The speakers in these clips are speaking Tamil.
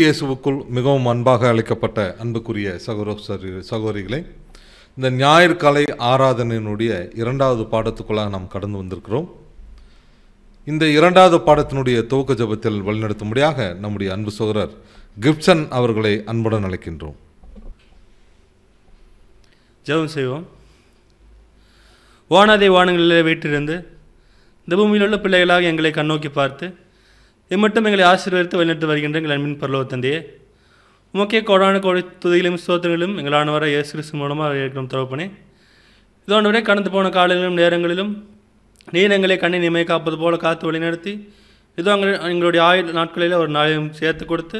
இயேசுவுக்குள் மிகவும் அன்பாக அழைக்கப்பட்ட அன்புக்குரிய சகோதரி சகோதரிகளை இந்த ஞாயிற்காலை ஆராதனையினுடைய இரண்டாவது பாடத்துக்குள்ளாக நாம் கடந்து வந்திருக்கிறோம். இந்த இரண்டாவது பாடத்தினுடைய துவக்க ஜெபத்தில் வழிநடத்தும்படியாக நம்முடைய அன்பு சகோதரர் கிப்சன் அவர்களை அன்புடன் அழைக்கின்றோம். ஜபம் செய்வோம். வானாதை வானங்களிலே வீட்டிலிருந்து இந்த பூமியில் உள்ள பிள்ளைகளாக எங்களை கண்ணோக்கி பார்த்து இம்மட்டும் எங்களை ஆசீர்வதித்து வழிநடத்து வருகின்ற எங்கள் அன்பின் பரலோக தந்தையே உமக்கே கோடான கோடி துதியிலும் ஸ்தோத்திரங்களிலும் எங்களானவர இயேசு கிறிஸ்து மூலமாக இருக்கிறோம் தகப்பனே இதோடு கடந்து போன காலங்களிலும் நேரங்களிலும் நீர் எங்களை கண்ணை நிமை காப்பது போல காத்து வழிநடத்தி இதோ எங்கள் எங்களுடைய ஆயுள் நாட்களில் ஒரு நாளையும் சேர்த்து கொடுத்து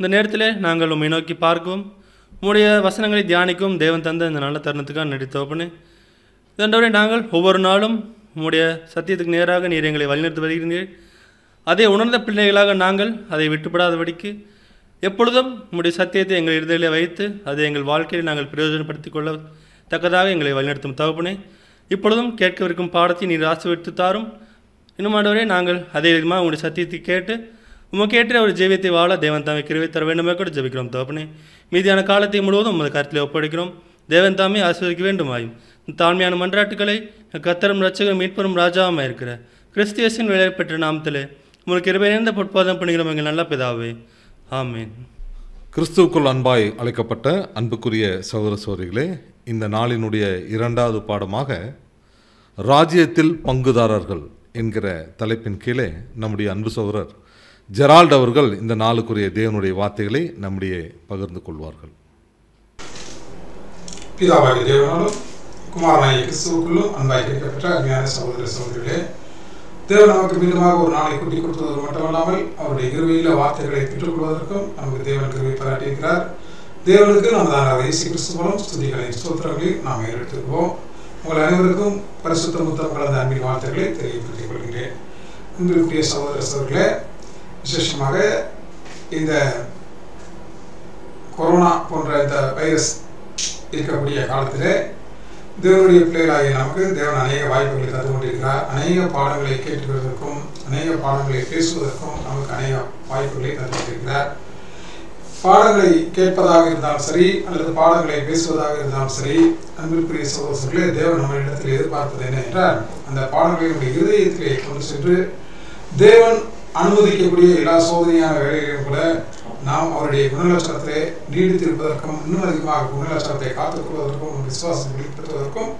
இந்த நேரத்தில் நாங்கள் உண்மை நோக்கி பார்க்கவும் உம்முடைய வசனங்களை தியானிக்கவும் தேவன் தந்த இந்த நல்ல தருணத்துக்காக நடித்தோப்பனே இதன்றவரை நாங்கள் ஒவ்வொரு நாளும் உம்முடைய சத்தியத்துக்கு நேராக நீர் எங்களை வழிநடத்தி வருகிறீர்கள். அதை உணர்ந்த பிள்ளைகளாக நாங்கள் அதை விட்டுப்படாதபடிக்கு எப்பொழுதும் உம்முடைய சத்தியத்தை எங்கள் இருதயிலே வைத்து அதை எங்கள் வாழ்க்கையில் நாங்கள் பிரயோஜனப்படுத்திக் கொள்ள தக்கதாக எங்களை வழிநடத்தும் தகப்பனே. இப்பொழுதும் கேட்கவிருக்கும் பாடத்தை நீர் ஆசிர்வித்து தாரும். இன்னும் ஆண்டவரே நாங்கள் அதே விதமாக உங்களுடைய சத்தியத்தை கேட்டு உமக்கேற்ற ஒரு ஜீவியத்தை வாழ தேவன் தாமே கிருவை தர வேண்டுமே கூட ஜபிக்கிறோம் தகப்பனே. மீதியான காலத்தை முழுவதும் உமது கருத்தில் ஒப்படைக்கிறோம். தேவன் தாமே ஆசிர்வதிக்க வேண்டுமாயும். தாழ்மையான மன்றாட்டுக்களை கத்தரும் ரச்சகம் மீட்பரும் ராஜாவும் இருக்கிற கிறிஸ்தியஸின் விளையாட பெற்ற நாமத்திலே உங்களுக்கு கிருபை நிறைந்த பொற்பாதம் பண்ணுகிறோம் எங்கள் நல்ல பிதாவே. ஆமேன். கிறிஸ்துவுக்குள் அன்பாய் அழைக்கப்பட்ட அன்புக்குரிய சகோதர சகோதரிகளே இந்த நாளினுடைய இரண்டாவது பாடமாக ராஜ்யத்தில் பங்குதாரர்கள் என்கிற தலைப்பின் கீழே நம்முடைய அன்பு சகோதரர் ஜெரால்ட் அவர்கள் இந்த நாளுக்குரிய தேவனுடைய வார்த்தைகளை நம்முடைய பகிர்ந்து கொள்வார்கள். பிதாவாகிய தேவனாலும் குமாரனாகிய கிறிஸ்துவுக்குள்ளும் அன்பாய் கிடைக்கப்பட்ட அருமையான சகோதர சகோதரிகளே தேவன் நமக்கு மீண்டுமாக ஒரு நாளை கூட்டி கொடுத்தது மட்டுமல்லாமல் அவருடைய இருவையில வார்த்தைகளை பெற்றுக்கொள்வதற்கும் நமக்கு தேவன் கிருவை பாராட்டியிருக்கிறார் தேவனுக்கு நமதான இயேசு கிறிஸ்து மூலம் ஸ்துதிகளையும் ஸ்தோத்திரங்களையும் நாம் ஏறெடுத்துக்குவோம் உங்கள் அனைவருக்கும் பரிசுத்த முத்தம் கலந்த அன்பின் வார்த்தைகளை தெரியப்படுத்திக் கொள்கிறேன். அன்பிற்குரிய சகோதர சகோதரர்களே விசேஷமாக இந்த கொரோனா போன்ற இந்த வைரஸ் இருக்கக்கூடிய காலத்திலே தேவனுடைய பிள்ளைகளாகிய நமக்கு தேவன் அநேக வாய்ப்புகளை தந்து கொண்டிருக்கிறார். அநேக பாடங்களை கேட்டுக்கொள்வதற்கும் அநேக பாடங்களை பேசுவதற்கும் நமக்கு அநேக வாய்ப்புகளை தந்து கொண்டிருக்கிறார். பாடங்களை கேட்பதாக இருந்தாலும் சரி அல்லது பாடங்களை பேசுவதாக இருந்தாலும் சரி அன்பிற்குரிய சகோதரர்களே தேவன் நம்மளிடத்தில் எதிர்பார்ப்பது என்ன என்றால் அந்த பாடங்களை நம்முடைய இருதயத்திலே கொண்டு சென்று தேவன் அனுமதிக்கக்கூடிய எல்லா சோதனையான வேலைகளையும் கூட நாம் அவருடைய குணலட்சணத்தை நீடித்திருப்பதற்கும் இன்னும் அதிகமாக குணலட்சணத்தை காத்துக்கொள்வதற்கும் விசுவாசத்தை வெளிப்படுத்துவதற்கும்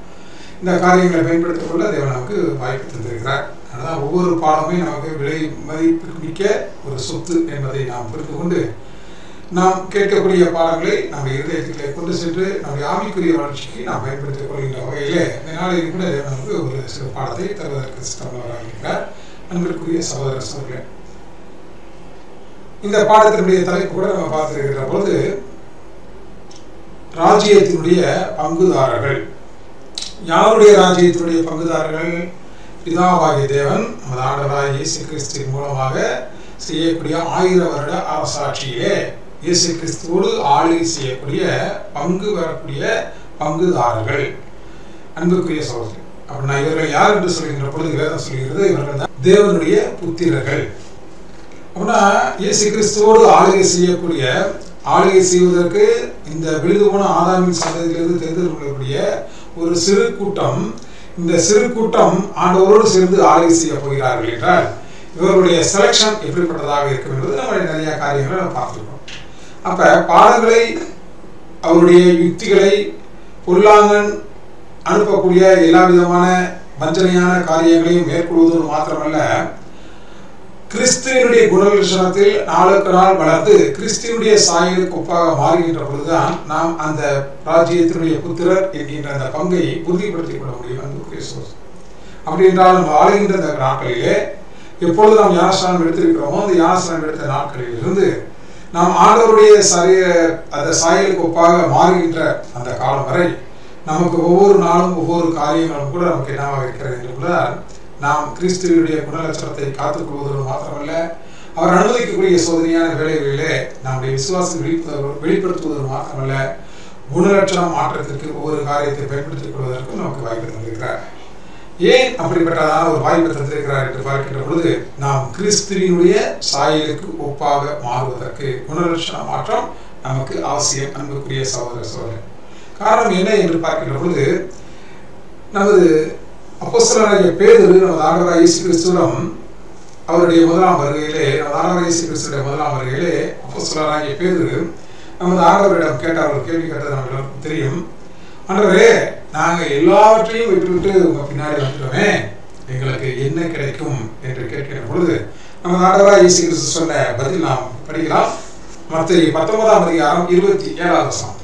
இந்த காரியங்களை பயன்படுத்திக் கொள்ள தேவன் நமக்கு வாய்ப்பு தந்திருக்கிறார். அதனால் ஒவ்வொரு பாடமே நமக்கு விலை மதிப்பு மிக்க ஒரு சொத்து என்பதை நாம் புரிந்து கொண்டு நாம் கேட்கக்கூடிய பாடங்களை நம்ம இருதயத்திலே கொண்டு சென்று நம்முடைய ஆவிக்குரிய வளர்ச்சிக்கு நாம் பயன்படுத்திக் கொள்கின்ற வகையிலே இந்த கூட தேவன் நமக்கு ஒரு சில பாடத்தை தருவதற்கு சித்தமுள்ளவராக இருக்கிறார் அன்பிற்குரிய சகோதர சகோதரர்களே இந்த பாடத்தினுடைய தலைப்பு கூட நம்ம பார்த்துருக்கிற பொழுது ராஜ்யத்தினுடைய பங்குதாரர்கள். யாருடைய ராஜ்யத்தினுடைய பங்குதாரர்கள்? பிதாவாகிய தேவன் நமது ஆண்டவராக இயேசு கிறிஸ்துவின் மூலமாக செய்யக்கூடிய ஆயிர வருட அரசாட்சியிலே இயேசு கிறிஸ்துவோடு ஆளுகை செய்யக்கூடிய பங்கு வரக்கூடிய பங்குதாரர்கள். அன்புக்குரிய சகோதரி அப்படின்னா இவர்கள் யார் என்று சொல்கின்ற பொழுது வேதம் சொல்கிறது இவர்கள் தான் தேவனுடைய புத்திரர்கள். அப்படின்னா இயேசு கிறிஸ்துவோடு ஆளுகை செய்யக்கூடிய ஆளுகை செய்வதற்கு இந்த விழுது போன ஆதாமின் சந்ததியிலிருந்து தேர்ந்தெடுக்கக்கூடிய ஒரு சிறு கூட்டம் இந்த சிறு கூட்டம் ஆண்டவரோடு சேர்ந்து ஆளுகை செய்ய போகிறார்கள் என்றால் இவருடைய செலெக்ஷன் எப்படிப்பட்டதாக இருக்கும் என்பது நம்ம நிறைய காரியங்களை நம்ம பார்த்துருக்கோம். அப்ப பாடங்களை அவருடைய யுக்திகளை பொருளாங்கன் அனுப்பக்கூடிய எல்லா விதமான வஞ்சனையான காரியங்களையும் மேற்கொள்வதோடு மாத்திரமல்ல கிறிஸ்துவனுடைய குணலட்சணத்தில் நாளுக்கு நாள் வளர்ந்து கிறிஸ்துவனுடைய சாயலுக்கு ஒப்பாக மாறுகின்ற பொழுதுதான் நாம் அந்த ராஜ்யத்தினுடைய புத்திரர் என்கின்ற அந்த பங்கை உறுதிப்படுத்திக் கொள்ள முடியும். அந்த கிறிஸ்துவ அப்படி என்றால் நம்ம ஆளுகின்ற அந்த நாட்களிலே எப்பொழுது நாம் யானஸ்தானம் எடுத்திருக்கிறோமோ அந்த யானஸ்தானம் எடுத்த நாட்களில் இருந்து நாம் ஆண்டவருடைய சரிய அந்த சாயலுக்கு ஒப்பாக மாறுகின்ற அந்த காலம் வரை நமக்கு ஒவ்வொரு நாளும் ஒவ்வொரு காரியங்களும் கூட நமக்கு என்னவாக இருக்கிறது என்று நாம் கிறிஸ்துவனுடைய குணலட்சணத்தை காத்துக்கொள்வதோடு மாத்திரமல்ல அவர் அனுமதிக்கக்கூடிய சோதனையான வேலைகளிலே நம்முடைய விசுவாசம் வெளிப்படுத்த வெளிப்படுத்துவதோடு மாத்திரமல்ல குணலட்சணம் மாற்றத்திற்கு ஒவ்வொரு காரியத்தை பயன்படுத்திக் கொள்வதற்கும் நமக்கு வாய்ப்பு தந்திருக்கிறார். ஏன் அப்படிப்பட்டதான ஒரு வாய்ப்பு தந்திருக்கிறார் என்று பார்க்கின்ற பொழுது நாம் கிறிஸ்துவினுடைய சாயலுக்கு ஒப்பாக மாறுவதற்கு குணலட்சண மாற்றம் நமக்கு அவசியம் அன்புக்குரிய சகோதர சோதரர் காரணம் என்ன என்று பார்க்கின்ற பொழுது நமது அப்போஸ்தலராகிய பேதரு நமது ஆண்டவராக இயேசு கிறிஸ்துவிடம் அவருடைய முதலாம் வருகையிலே நமது ஆண்டவராக இயேசு கிறிஸ்துடைய முதலாம் வருகையிலே அப்போஸ்தலராகிய பேதரு நமது ஆண்டவரிடம் கேட்டார். ஒரு கேள்வி கேட்டது நமக்கு எல்லாருக்கும் தெரியும். ஆண்டவரே நாங்கள் எல்லாவற்றையும் விட்டுவிட்டு உங்க பின்னாடி வந்துட்டோமே. எங்களுக்கு என்ன கிடைக்கும் என்று கேட்கிற பொழுது நமது ஆண்டவராக இயேசு கிறிஸ்து சொன்ன பதில் நாம் படிக்கலாம். மற்ற பத்தொன்பதாம் அதிகாரம் இருபத்தி ஏழாவது வருஷம்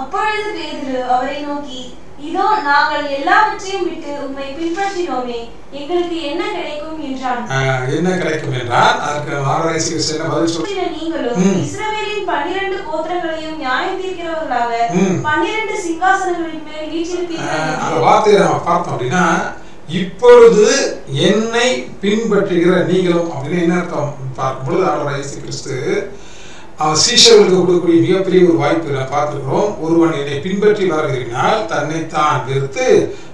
அப்பொழுது பேதுரு அவரை நோக்கி இதோ நாங்கள் எல்லாவற்றையும் விட்டு உம்மை பின்பற்றினோமே எங்களுக்கு என்ன கிடைக்கும் என்றான் என்ன கிடைக்கும் என்றால் அதற்கு கிறிஸ்து என்ன பதில் சொல் பின்னர் நீங்களும். இஸ்ரவேலின் பன்னிரண்டு கோத்திரங்களையும் நியாயம் தீர்க்கிறவர்களாக. பன்னிரண்டு சிங்காசனங்களின் மேல் வீற்றிருப்பீர்கள் அந்த வார்த்தையை நம்ம பார்த்தோம் அப்படின்னா இப்பொழுது என்னை பின்பற்றுகிற நீங்களும் அப்படின்னு என்ன அர்த்தம் பார்க்கும் பொழுது ஆண்டவராக இயேசு கிறிஸ்து அவன் சீஷர்களுக்கு கொடுக்கக்கூடிய மிகப்பெரிய ஒரு வாய்ப்பு நான் பார்த்துருக்கிறோம். ஒருவன் என்னை பின்பற்றி வர தன்னை தன்னைத்தான் வெறுத்து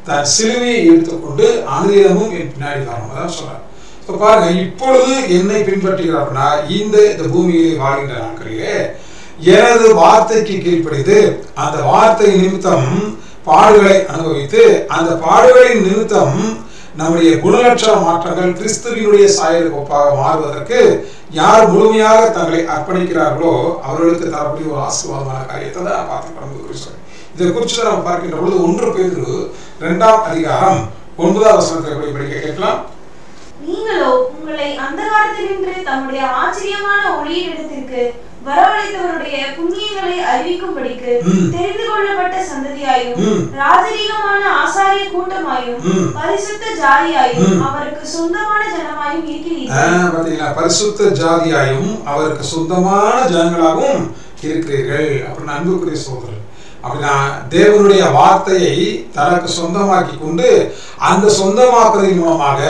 தன் சிலுவையை எடுத்துக்கொண்டு அனுதினமும் என் பின்னாடி வரணும் அதான் சொல்றேன் இப்போ பாருங்க இப்பொழுது என்னை பின்பற்றுகிறார்னா இந்த இந்த பூமியிலே வாழ்கின்ற நாட்களிலே எனது வார்த்தைக்கு கீழ்ப்படிந்து அந்த வார்த்தை நிமித்தம் பாடுகளை அனுபவித்து அந்த பாடுகளின் நிமித்தம் நம்முடைய குணலட்ச மாற்றங்கள் கிறிஸ்துவினுடைய சாயல் ஒப்பாக மாறுவதற்கு யார் முழுமையாக தங்களை அர்ப்பணிக்கிறார்களோ அவர்களுக்கு தரக்கூடிய ஒரு ஆசீர்வாதமான காரியத்தை தான் நான் பார்த்து கடந்து குறிச்சேன். இதை குறித்து நம்ம பார்க்கின்ற பொழுது ஒன்று பேர் இரண்டாம் அதிகாரம் ஒன்பதாவது வசனத்தை எப்படி படிக்க கேட்கலாம். நீங்களோ உங்களை அந்தகாரத்தினின்று தம்முடைய ஆச்சரியமான ஒளியிடத்திற்கு வரவழைத்தவருடைய புண்ணியங்களை அறிவிக்கும்படிக்கு. தெரிந்து கொள்ளப்பட்ட சந்ததியாயும். ராஜரீகமான ஆசாரிய கூட்டமாயும். பரிசுத்த ஜாதியாயும். அவருக்கு சொந்தமான ஜனமாயும் இருக்கிறீர்கள் பாத்தீங்களா பரிசுத்த ஜாதியாயும் அவருக்கு சொந்தமான ஜனங்களாகவும் இருக்கிறீர்கள் அப்படின்னு அன்புக்குரிய சோதரர் அப்படின்னா தேவனுடைய வார்த்தையை தனக்கு சொந்தமாக்கி கொண்டு அந்த சொந்தமாக்குவதன் மூலமாக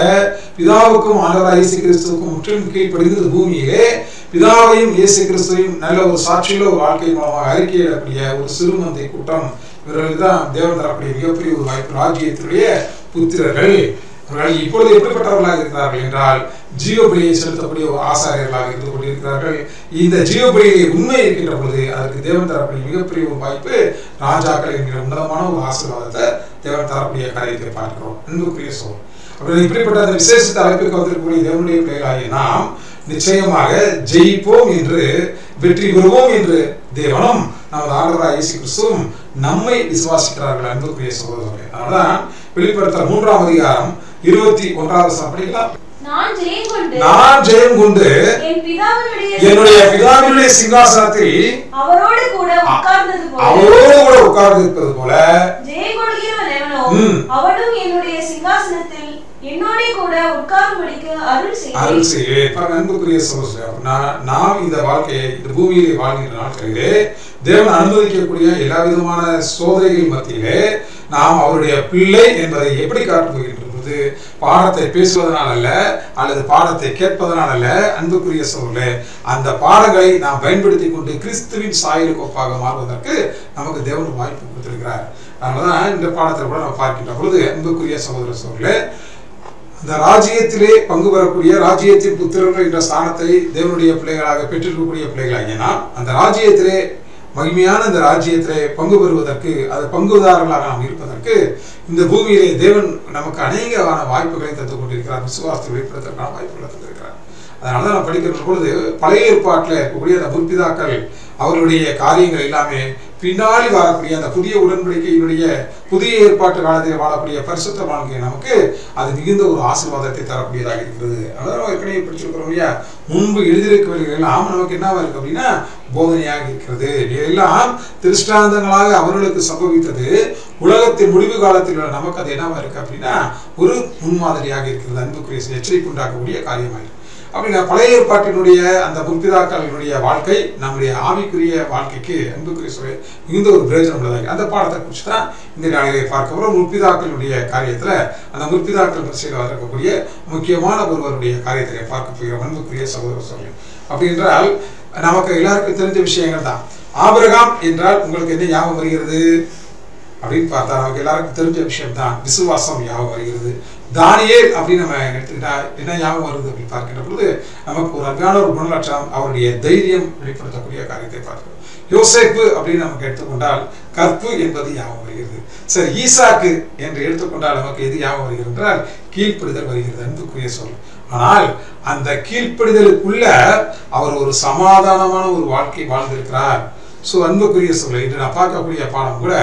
பிதாவுக்கும் ஆண்டவராக இயேசு கிறிஸ்துவுக்கும் முற்றிலும் கீழ்ப்படிந்து பூமியிலே பிதாவையும் இயேசு கிறிஸ்துவையும் நல்ல ஒரு சாட்சியுள்ள ஒரு வாழ்க்கை மூலமாக அறிக்கையிடக்கூடிய ஒரு சிறுமந்தை கூட்டம் இவர்கள் தான் தேவன் தரக்கூடிய மிகப்பெரிய ஒரு வாய்ப்பு. ராஜ்யத்துடைய புத்திரர்கள். அவர்கள் இப்பொழுது எப்படிப்பட்டவர்களாக இருக்கிறார்கள் என்றால் ஜீவபலியை செலுத்தக்கூடிய ஒரு ஆசாரியர்களாக இருந்து கொண்டிருக்கிறார்கள். இந்த ஜீவபலியை உண்மை இருக்கின்ற பொழுது அதற்கு தேவன் தரக்கூடிய மிகப்பெரிய ஒரு வாய்ப்பு ராஜாக்கள் என்கிற உன்னதமான ஒரு ஆசீர்வாதத்தை தேவன் தரக்கூடிய காரியத்தை பார்க்கிறோம். அன்புக்குரிய சோழம் அப்படி இப்படிப்பட்ட அந்த விசேஷ தலைப்புக்கு வந்திருக்கக்கூடிய தேவனுடைய பிள்ளைகளாகிய நாம் நிச்சயமாக ஜெயிப்போம் என்று வெற்றி பெறுவோம் என்று தேவனும் நமது ஆண்டவராக இயேசு கிறிஸ்துவும் நம்மை விசுவாசிக்கிறார்கள். அன்புக்குரிய சகோதரர்களே அதனால்தான் வெளிப்படுத்த மூன்றாம் அதிகாரம் இருபத்தி ஒன்றாவது வசனம் படிக்கலாம். நான் ஜெயம் கொண்டு என்னுடைய பிதாவினுடைய சிங்காசனத்தில் அவரோடு கூட உட்கார்ந்தது போல அவரோடு கூட உட்கார்ந்து இருப்பது போல ஜெயம் கொள்கிறவன் எவனோ. அவனும் என்னுடைய சிங்காசனத்தில் என்னோட கூட உட்காரும்படிக்கு அருள் அருள் பாருங்க, அன்புக்குரிய சகோதரர் நான் நாம் இந்த வாழ்க்கையை இந்த பூமியிலே வாழ்கின்ற நாட்களிலே தேவன் அனுமதிக்கக்கூடிய எல்லா விதமான சோதனைகள் மத்தியிலே நாம் அவருடைய பிள்ளை என்பதை எப்படி காட்டப் போகின்றது பாடத்தை பேசுவதனால் அல்ல அல்லது பாடத்தை கேட்பதனால் அல்ல அன்புக்குரிய சோழர்களே அந்த பாடங்களை நாம் பயன்படுத்தி கொண்டு கிறிஸ்துவின் சாயல் கோப்பாக மாறுவதற்கு நமக்கு தேவன் வாய்ப்பு கொடுத்திருக்கிறார். அதனாலதான் இந்த பாடத்தில் கூட நம்ம பார்க்கின்ற பொழுது அன்புக்குரிய சகோதர சோழர்களே அந்த ராஜ்யத்திலே பங்கு பெறக்கூடிய ராஜ்யத்தின் புத்திரர்கள் என்ற ஸ்தானத்தை தேவனுடைய பிள்ளைகளாக பெற்றிருக்கக்கூடிய பிள்ளைகளாகிய நாம் அந்த ராஜ்யத்திலே மகிமையான இந்த ராஜ்யத்திலே பங்கு பெறுவதற்கு அது பங்குதாரர்களாக நாம் இருப்பதற்கு இந்த பூமியிலே தேவன் நமக்கு அநேகமான வாய்ப்புகளை தந்து கொண்டிருக்கிறார் விசுவாசத்தை வெளிப்படுத்துவதற்கான வாய்ப்புகளை தந்திருக்கிறார். அதனால தான் நான் படிக்கிற பொழுது பழைய ஏற்பாட்டில் இருக்கக்கூடிய அந்த முற்பிதாக்கள் அவருடைய காரியங்கள் எல்லாமே பின்னாடி வாழக்கூடிய அந்த புதிய உடன்படிக்கையினுடைய புதிய ஏற்பாட்டு காலத்தில் வாழக்கூடிய பரிசுத்த வாழ்க்கை நமக்கு அது மிகுந்த ஒரு ஆசீர்வாதத்தை தரக்கூடியதாக இருக்கிறது. அதாவது நம்ம ஏற்கனவே படிச்சிருக்கிறோம் இல்லையா? முன்பு எழுதியிருக்கவர்கள் ஆம் நமக்கு என்னவா இருக்கு அப்படின்னா போதனையாக இருக்கிறது. எல்லாம் திருஷ்டாந்தங்களாக அவர்களுக்கு சம்பவித்தது. உலகத்தின் முடிவு காலத்தில் உள்ள நமக்கு அது என்னவா இருக்கு அப்படின்னா ஒரு முன்மாதிரியாக இருக்கிறது. அன்புக்குரிய எச்சரிக்கை உண்டாக்கக்கூடிய காரியமாக இருக்கு. அப்படின்னா பழைய ஏற்பாட்டினுடைய அந்த முற்பிதாக்களினுடைய வாழ்க்கை நம்முடைய ஆவிக்குரிய வாழ்க்கைக்கு அன்புக்குரிய சொல்ல மிகுந்த ஒரு பிரயோஜனம் உள்ளதாக அந்த பாடத்தை குறித்து தான் இந்த நாளிலே பார்க்க போகிறோம் முற்பிதாக்களுடைய காரியத்தில் அந்த முற்பிதாக்கள் வரிசையில் இருக்கக்கூடிய முக்கியமான ஒருவருடைய காரியத்தை பார்க்க போகிறோம். அன்புக்குரிய சகோதர சொல்லி அப்படி என்றால் நமக்கு எல்லாருக்கும் தெரிஞ்ச விஷயங்கள் தான். ஆபிரகாம் என்றால் உங்களுக்கு என்ன ஞாபகம் வருகிறது? அப்படின்னு பார்த்தா நமக்கு எல்லாருக்கும் தெரிஞ்ச விஷயம் தான். விசுவாசம் ஞாபகம் வருகிறது. தானியேல் அப்படின்னு நம்ம எடுத்துக்கிட்டா என்ன ஞாபகம் வருது அப்படின்னு பார்க்கின்ற பொழுது நமக்கு ஒரு அழகான ஒரு குணலட்சணம் அவருடைய தைரியம் வெளிப்படுத்தக்கூடிய காரியத்தை பார்க்கிறோம். யோசேப்பு அப்படின்னு நமக்கு எடுத்துக்கொண்டால் கற்பு என்பது ஞாபகம் வருகிறது. சரி ஈசாக்கு என்று எடுத்துக்கொண்டால் நமக்கு எது ஞாபகம் வருகிறது என்றால் கீழ்ப்பிடுதல் வருகிறது அன்புக்குரிய சொல். ஆனால் அந்த கீழ்ப்பிடுதலுக்குள்ள அவர் ஒரு சமாதானமான ஒரு வாழ்க்கை வாழ்ந்திருக்கிறார். ஸோ அன்புக்குரிய சொல்ல இன்று நான் பார்க்கக்கூடிய பாடம் கூட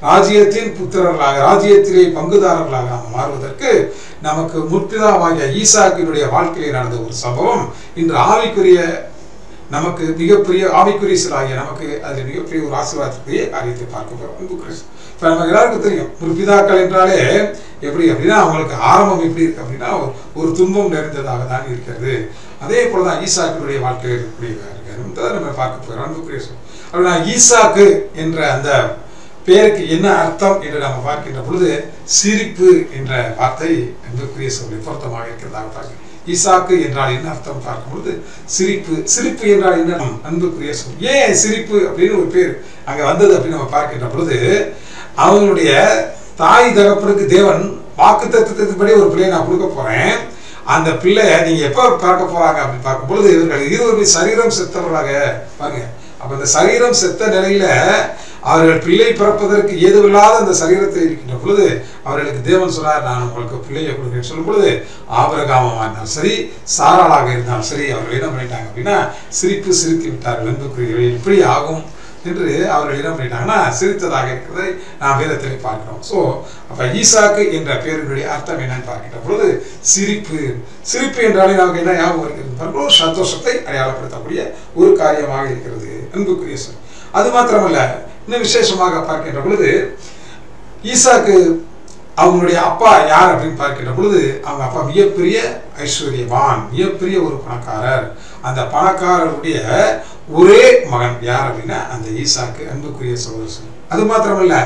ராஜ்யத்தின் புத்திரர்களாக ராஜ்யத்திலே பங்குதாரர்களாக நாம் மாறுவதற்கு நமக்கு முற்பிதாவாகிய ஈசாக்கினுடைய வாழ்க்கையில் நடந்த ஒரு சம்பவம். இன்று ஆவிக்குரிய நமக்கு மிகப்பெரிய ஆவிக்குரிய சிலாகிய நமக்கு அதில் மிகப்பெரிய ஒரு ஆசீர்வாதத்தை அறிவித்து பார்க்க போகிறோம். அன்புக்குரிய இப்போ நமக்கு எல்லாருக்கும் தெரியும் முற்பிதாக்கள் என்றாலே எப்படி அப்படின்னா அவங்களுக்கு ஆரம்பம் எப்படி இருக்கு அப்படின்னா ஒரு- ஒரு துன்பம் நிறைந்ததாக தான் இருக்கிறது. அதே போல தான் ஈசாக்கினுடைய வாழ்க்கையில் இருக்கக்கூடிய நம்ம பார்க்க போகிறோம். அன்புக்குரிய அப்படின்னா ஈசாக்கு என்ற அந்த பெயருக்கு என்ன அர்த்தம் என்று நாம் பார்க்கின்ற பொழுது சிரிப்பு என்ற வார்த்தை அன்புக்குரிய சொல்லி பொருத்தமாக இருக்கிறதாக பார்க்கிறோம். ஈசாக்கு என்றால் என்ன அர்த்தம் பார்க்கும் பொழுது சிரிப்பு. சிரிப்பு என்றால் என்ன? அன்புக்குரிய சொல் ஏன் சிரிப்பு அப்படின்னு ஒரு பேர் அங்கே வந்தது அப்படின்னு நம்ம பார்க்கின்ற பொழுது அவங்களுடைய தாய் தகப்பனுக்கு தேவன் வாக்கு தத்துவத்தின்படி ஒரு பிள்ளையை நான் கொடுக்க போறேன். அந்த பிள்ளைய நீங்க எப்ப பார்க்க போறாங்க அப்படின்னு பார்க்கும் பொழுது இவர்கள் இருவருமே சரீரம் செத்தவர்களாக. பாருங்க. அப்ப இந்த சரீரம் செத்த நிலையில அவர்கள் பிள்ளை பிறப்பதற்கு ஏதுவில்லாத அந்த சரீரத்தில் இருக்கின்ற பொழுது அவர்களுக்கு தேவன் சொன்னார் நான் உங்களுக்கு பிள்ளையை கொடுக்கிறேன். சொல்லும் பொழுது ஆபரகாமமாக இருந்தாலும் சரி சாராளாக இருந்தாலும் சரி அவர்கள் என்ன பண்ணிட்டாங்க அப்படின்னா சிரிப்பு சிரித்து விட்டார்கள். அன்புக்குரியவர்கள் எப்படி ஆகும். என்று அவர்கள் என்ன பண்ணிட்டாங்கன்னா சிரித்ததாக இருக்கிறதை நாம் வேதத்திலே பார்க்கிறோம். ஸோ அப்போ ஈசாக்கு என்ற பேருடைய அர்த்தம் என்னன்னு பார்க்கின்ற பொழுது சிரிப்பு. சிரிப்பு என்றாலே நமக்கு என்ன ஞாபகம் இருக்கிறது பாருங்க, சந்தோஷத்தை அடையாளப்படுத்தக்கூடிய ஒரு காரியமாக இருக்கிறது. அன்புக்குரிய சொல். அது மாத்திரமல்ல இன்னும் விசேஷமாக பார்க்கின்ற பொழுது ஈசாக்கு அவங்களுடைய அப்பா யார் அப்படின்னு பார்க்கின்ற பொழுது அவங்க அப்பா மிகப்பெரிய ஐஸ்வர்யவான் மிகப்பெரிய ஒரு பணக்காரர். அந்த பணக்காரருடைய ஒரே மகன் யார் அப்படின்னா அந்த ஈசாக்கு அன்புக்குரிய சகோதரர் அது மாத்திரமல்ல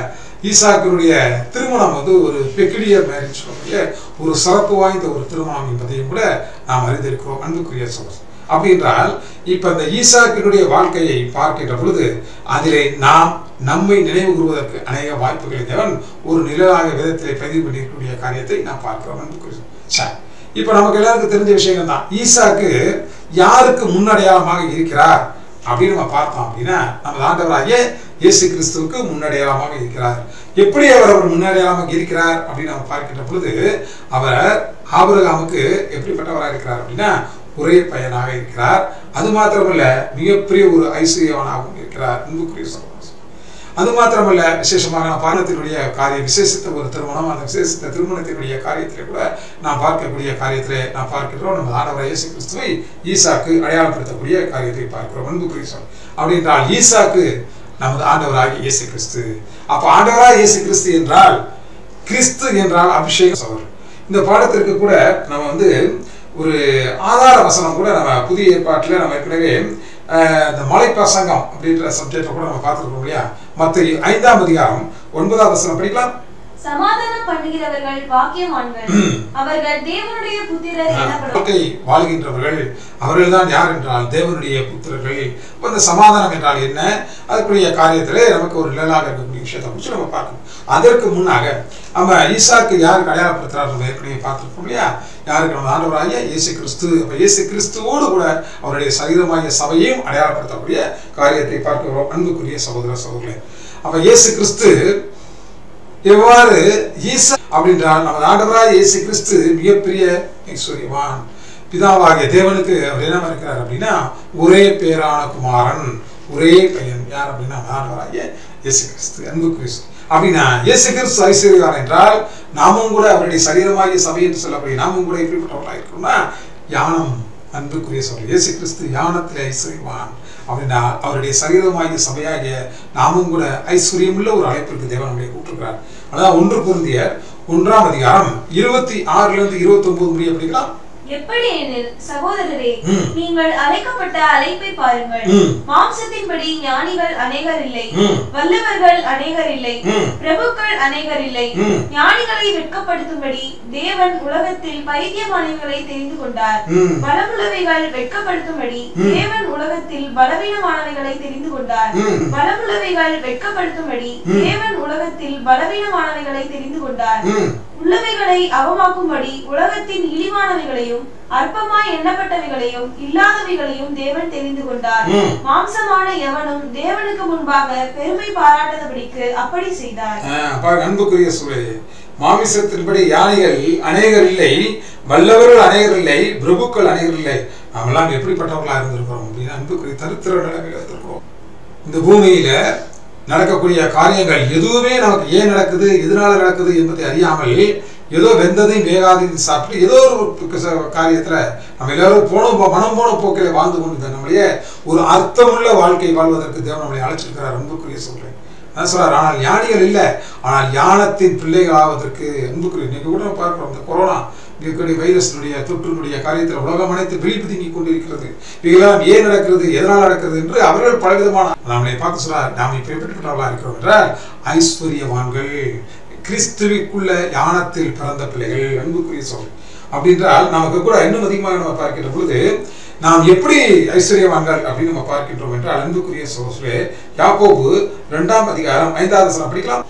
ஈசாக்கினுடைய திருமணம் வந்து ஒரு பெக்குலியர் மேரேஜ் சொல்லக்கூடிய ஒரு சிறப்பு வாய்ந்த ஒரு திருமணம் என்பதையும் கூட நாம் அறிந்திருக்கிறோம் அன்புக்குரிய சகோதரர் அப்படி என்றால் இப்ப அந்த ஈசாக்கினுடைய வாழ்க்கையை பார்க்கின்ற பொழுது அதிலே நாம் நம்மை நினைவு கூறுவதற்கு அநேக வாய்ப்புகளை தேவன் ஒரு நிழலாக விதத்திலே பதிவு பண்ணியிருக்கக்கூடிய காரியத்தை நாம் பார்க்கிறோம் அன்புக்குரிய சார். இப்ப நமக்கு எல்லாருக்கும் தெரிஞ்ச விஷயங்கள் தான் ஈசாக்கு யாருக்கு முன்னடையாளமாக இருக்கிறார் அப்படின்னு நம்ம பார்த்தோம் அப்படின்னா நம்ம ஆண்டவராகிய இயேசு கிறிஸ்துவுக்கு முன்னடையாளமாக இருக்கிறார். எப்படி அவர் அவர் முன்னடையாளமாக இருக்கிறார் அப்படின்னு நம்ம பார்க்கின்ற பொழுது அவர் ஆபரகாமுக்கு எப்படிப்பட்டவராக இருக்கிறார் அப்படின்னா ஒரே பையனாக இருக்கிறார். அது மாத்திரமல்ல மிகப்பெரிய ஒரு ஐஸ்வர்யவனாகவும் இருக்கிறார். அன்புக்குரிய சகோதரர். அது மாத்திரமல்ல விசேஷமாக நான் பாரணத்தினுடைய காரிய விசேஷத்தை ஒரு திருமணம் அந்த விசேஷத்த திருமணத்தினுடைய காரியத்திலே கூட நாம் பார்க்கக்கூடிய காரியத்திலே நாம் பார்க்கிறோம் நம்ம ஆண்டவர் இயேசு கிறிஸ்துவை ஈசாக்கு அடையாளப்படுத்தக்கூடிய காரியத்தை பார்க்கிறோம். அன்பு சகோதரர். அப்படி என்றால் ஈசாக்கு நமது ஆண்டவராகி இயேசு கிறிஸ்து அப்ப ஆண்டவராக இயேசு கிறிஸ்து என்றால் கிறிஸ்து என்றால் அபிஷேகம் சகோதரர் இந்த பாடத்திற்கு கூட நம்ம வந்து ஒரு ஆதார வசனம் கூட நம்ம புதிய ஏற்பாட்டில் நம்ம ஏற்கனவே இந்த மலை பிரசங்கம் அப்படின்ற சப்ஜெக்டை கூட நம்ம பார்த்துருக்கோம் இல்லையா? மற்ற ஐந்தாம் அதிகாரம் ஒன்பதாம் வசனம். படிக்கலாம். சமாதானம் பண்ணுகிறவர்கள் பாக்கியவான்கள். அவர்கள் தேவனுடைய புத்திரர் வாழ்க்கை வாழ்கின்றவர்கள் அவர்கள் தான் யார் என்றால் தேவனுடைய புத்திரர்கள். இப்ப இந்த சமாதானம் என்றால் என்ன? அதுக்குரிய காரியத்திலே நமக்கு ஒரு நிழலாக இருக்கக்கூடிய விஷயத்தை குறித்து நம்ம பார்க்கணும். அதற்கு முன்னாக நம்ம ஈசாக்கு யாருக்கு அடையாளப்படுத்துறாரு ஏற்கனவே பார்த்துருக்கோம் இல்லையா? யாருக்கு நம்ம ஆண்டவராகிய இயேசு கிறிஸ்து இயேசு கிறிஸ்துவோடு கூட அவருடைய சரீரமாகிய சபையையும் அடையாளப்படுத்தக்கூடிய காரியத்தை பார்க்கிறோம். அன்புக்குரிய சகோதர சகோதரர்களே அப்ப இயேசு கிறிஸ்து எவ்வாறு ஈசா அப்படின்றால் நமது ஆண்டவராய் இயேசு கிறிஸ்து மிகப்பெரிய ஐஸ்வர்யவான் பிதாவாகிய தேவனுக்கு அவர் என்ன இருக்கிறார் அப்படின்னா ஒரே பேரான குமாரன் ஒரே பையன். யார் அப்படின்னா ஆண்டவராகிய இயேசு கிறிஸ்து அன்பு அப்படின்னா இயேசு கிறிஸ்து ஐஸ்வர்யவான் என்றால் நாமும் கூட அவருடைய சரீரமாகிய சபை என்று சொல்லக்கூடிய நாமும் கூட எப்படிப்பட்டவர்களாக இருக்கணும்னா யானம் அன்புக்குரிய சொல்ல இயேசு கிறிஸ்து யானத்தில் ஐஸ்வர்யவான் அப்படின்னா அவருடைய சரீரமாகிய சபையாகிய நாமும் கூட ஐஸ்வர்யமுள்ள ஒரு அழைப்பிற்கு தேவன் நம்மளை கூப்பிட்டுருக்கிறார். அதான் ஒன்று பொருந்திய ஒன்றாம் அதிகாரம் இருபத்தி ஆறுல இருந்து இருபத்தி ஒன்பது முடிய படிக்கலாம். எப்படி எனில் சகோதரரே. நீங்கள் அழைக்கப்பட்ட அழைப்பை பாருங்கள். மாம்சத்தின்படி ஞானிகள் அநேகர் இல்லை. வல்லவர்கள் அநேகர் இல்லை. பிரபுக்கள் அநேகர் இல்லை. ஞானிகளை வெட்கப்படுத்தும்படி தேவன் உலகத்தில் பைத்தியமானவைகளை தெரிந்து கொண்டார். பலமுள்ளவைகள் வெட்கப்படுத்தும்படி தேவன் உலகத்தில் பலவீனமானவைகளை தெரிந்து கொண்டார். பலமுள்ளவைகள் வெட்கப்படுத்தும்படி தேவன் உலகத்தில் பலவீனமானவைகளை தெரிந்து கொண்டார். உள்ளவைகளை அவமாக்கும்படி உலகத்தின் இழிவானவைகளையும் அற்பமாய் எண்ணப்பட்டவைகளையும் இல்லாதவைகளையும் தேவன் தெரிந்து கொண்டார். மாம்சமான எவனும் தேவனுக்கு முன்பாக பெருமை பாராட்டாதபடிக்கு அப்படி செய்தார். அன்புக்குரிய சூழலே மாமிசத்தின்படி யானைகள் அநேகர் இல்லை வல்லவர்கள் அநேகர் இல்லை பிரபுக்கள் அநேகர் இல்லை. நாமெல்லாம் எப்படிப்பட்டவர்களா இருந்திருக்கிறோம் அப்படின்னு அன்புக்குரிய தருத்திர நிலைமையில இருந்திருக்கிறோம் இந்த பூமியில நடக்கக்கூடிய காரியங்கள் எதுவுமே நமக்கு ஏன் நடக்குது எதனால நடக்குது என்பதை அறியாமல் ஏதோ வெந்ததையும் வேகாதையும் சாப்பிட்டு ஏதோ ஒரு காரியத்தில் காரியத்துல நம்ம எல்லாரும் போன மனம் போன போக்கில வாழ்ந்து கொண்டு நம்மளையே ஒரு அர்த்தமுள்ள வாழ்க்கை வாழ்வதற்கு தேவன் நம்மளை அழைச்சிருக்கிறார். அன்புக்குரிய சொல்றேன். அதான் சொல்றாரு ஆனால் யானைகள் இல்லை. ஆனால் யானத்தின் பிள்ளைகள் ஆவதற்கு அன்புக்குரிய இன்னைக்கு கூட பார்க்குறோம் பார்க்கிறோம் இந்த கொரோனா இருக்கக்கூடிய வைரஸினுடைய தொற்றினுடைய காரியத்தில் உலகம் அனைத்து விழிப்பு தீங்கி கொண்டிருக்கிறது. இவையெல்லாம் ஏன் நடக்கிறது எதனால் நடக்கிறது என்று அவர்கள் பலவிதமான நம்மளை பார்த்து சொல்றார். நாம் இப்ப எப்படிப்பட்டவர்களா இருக்கிறோம் என்றால் ஐஸ்வர்யவான்கள் கிறிஸ்துவிற்குள்ள ஞானத்தில் பிறந்த பிள்ளைகள் அன்புக்குரிய சொல் அப்படின்றால் நமக்கு கூட இன்னும் அதிகமாக நம்ம பார்க்கின்ற பொழுது நாம் எப்படி ஐஸ்வர்யவான்கள் அப்படின்னு நம்ம பார்க்கின்றோம் என்றால் அன்புக்குரிய சோசலே யாக்கோபு இரண்டாம் அதிகாரம் ஐந்தாவது படிக்கலாம்?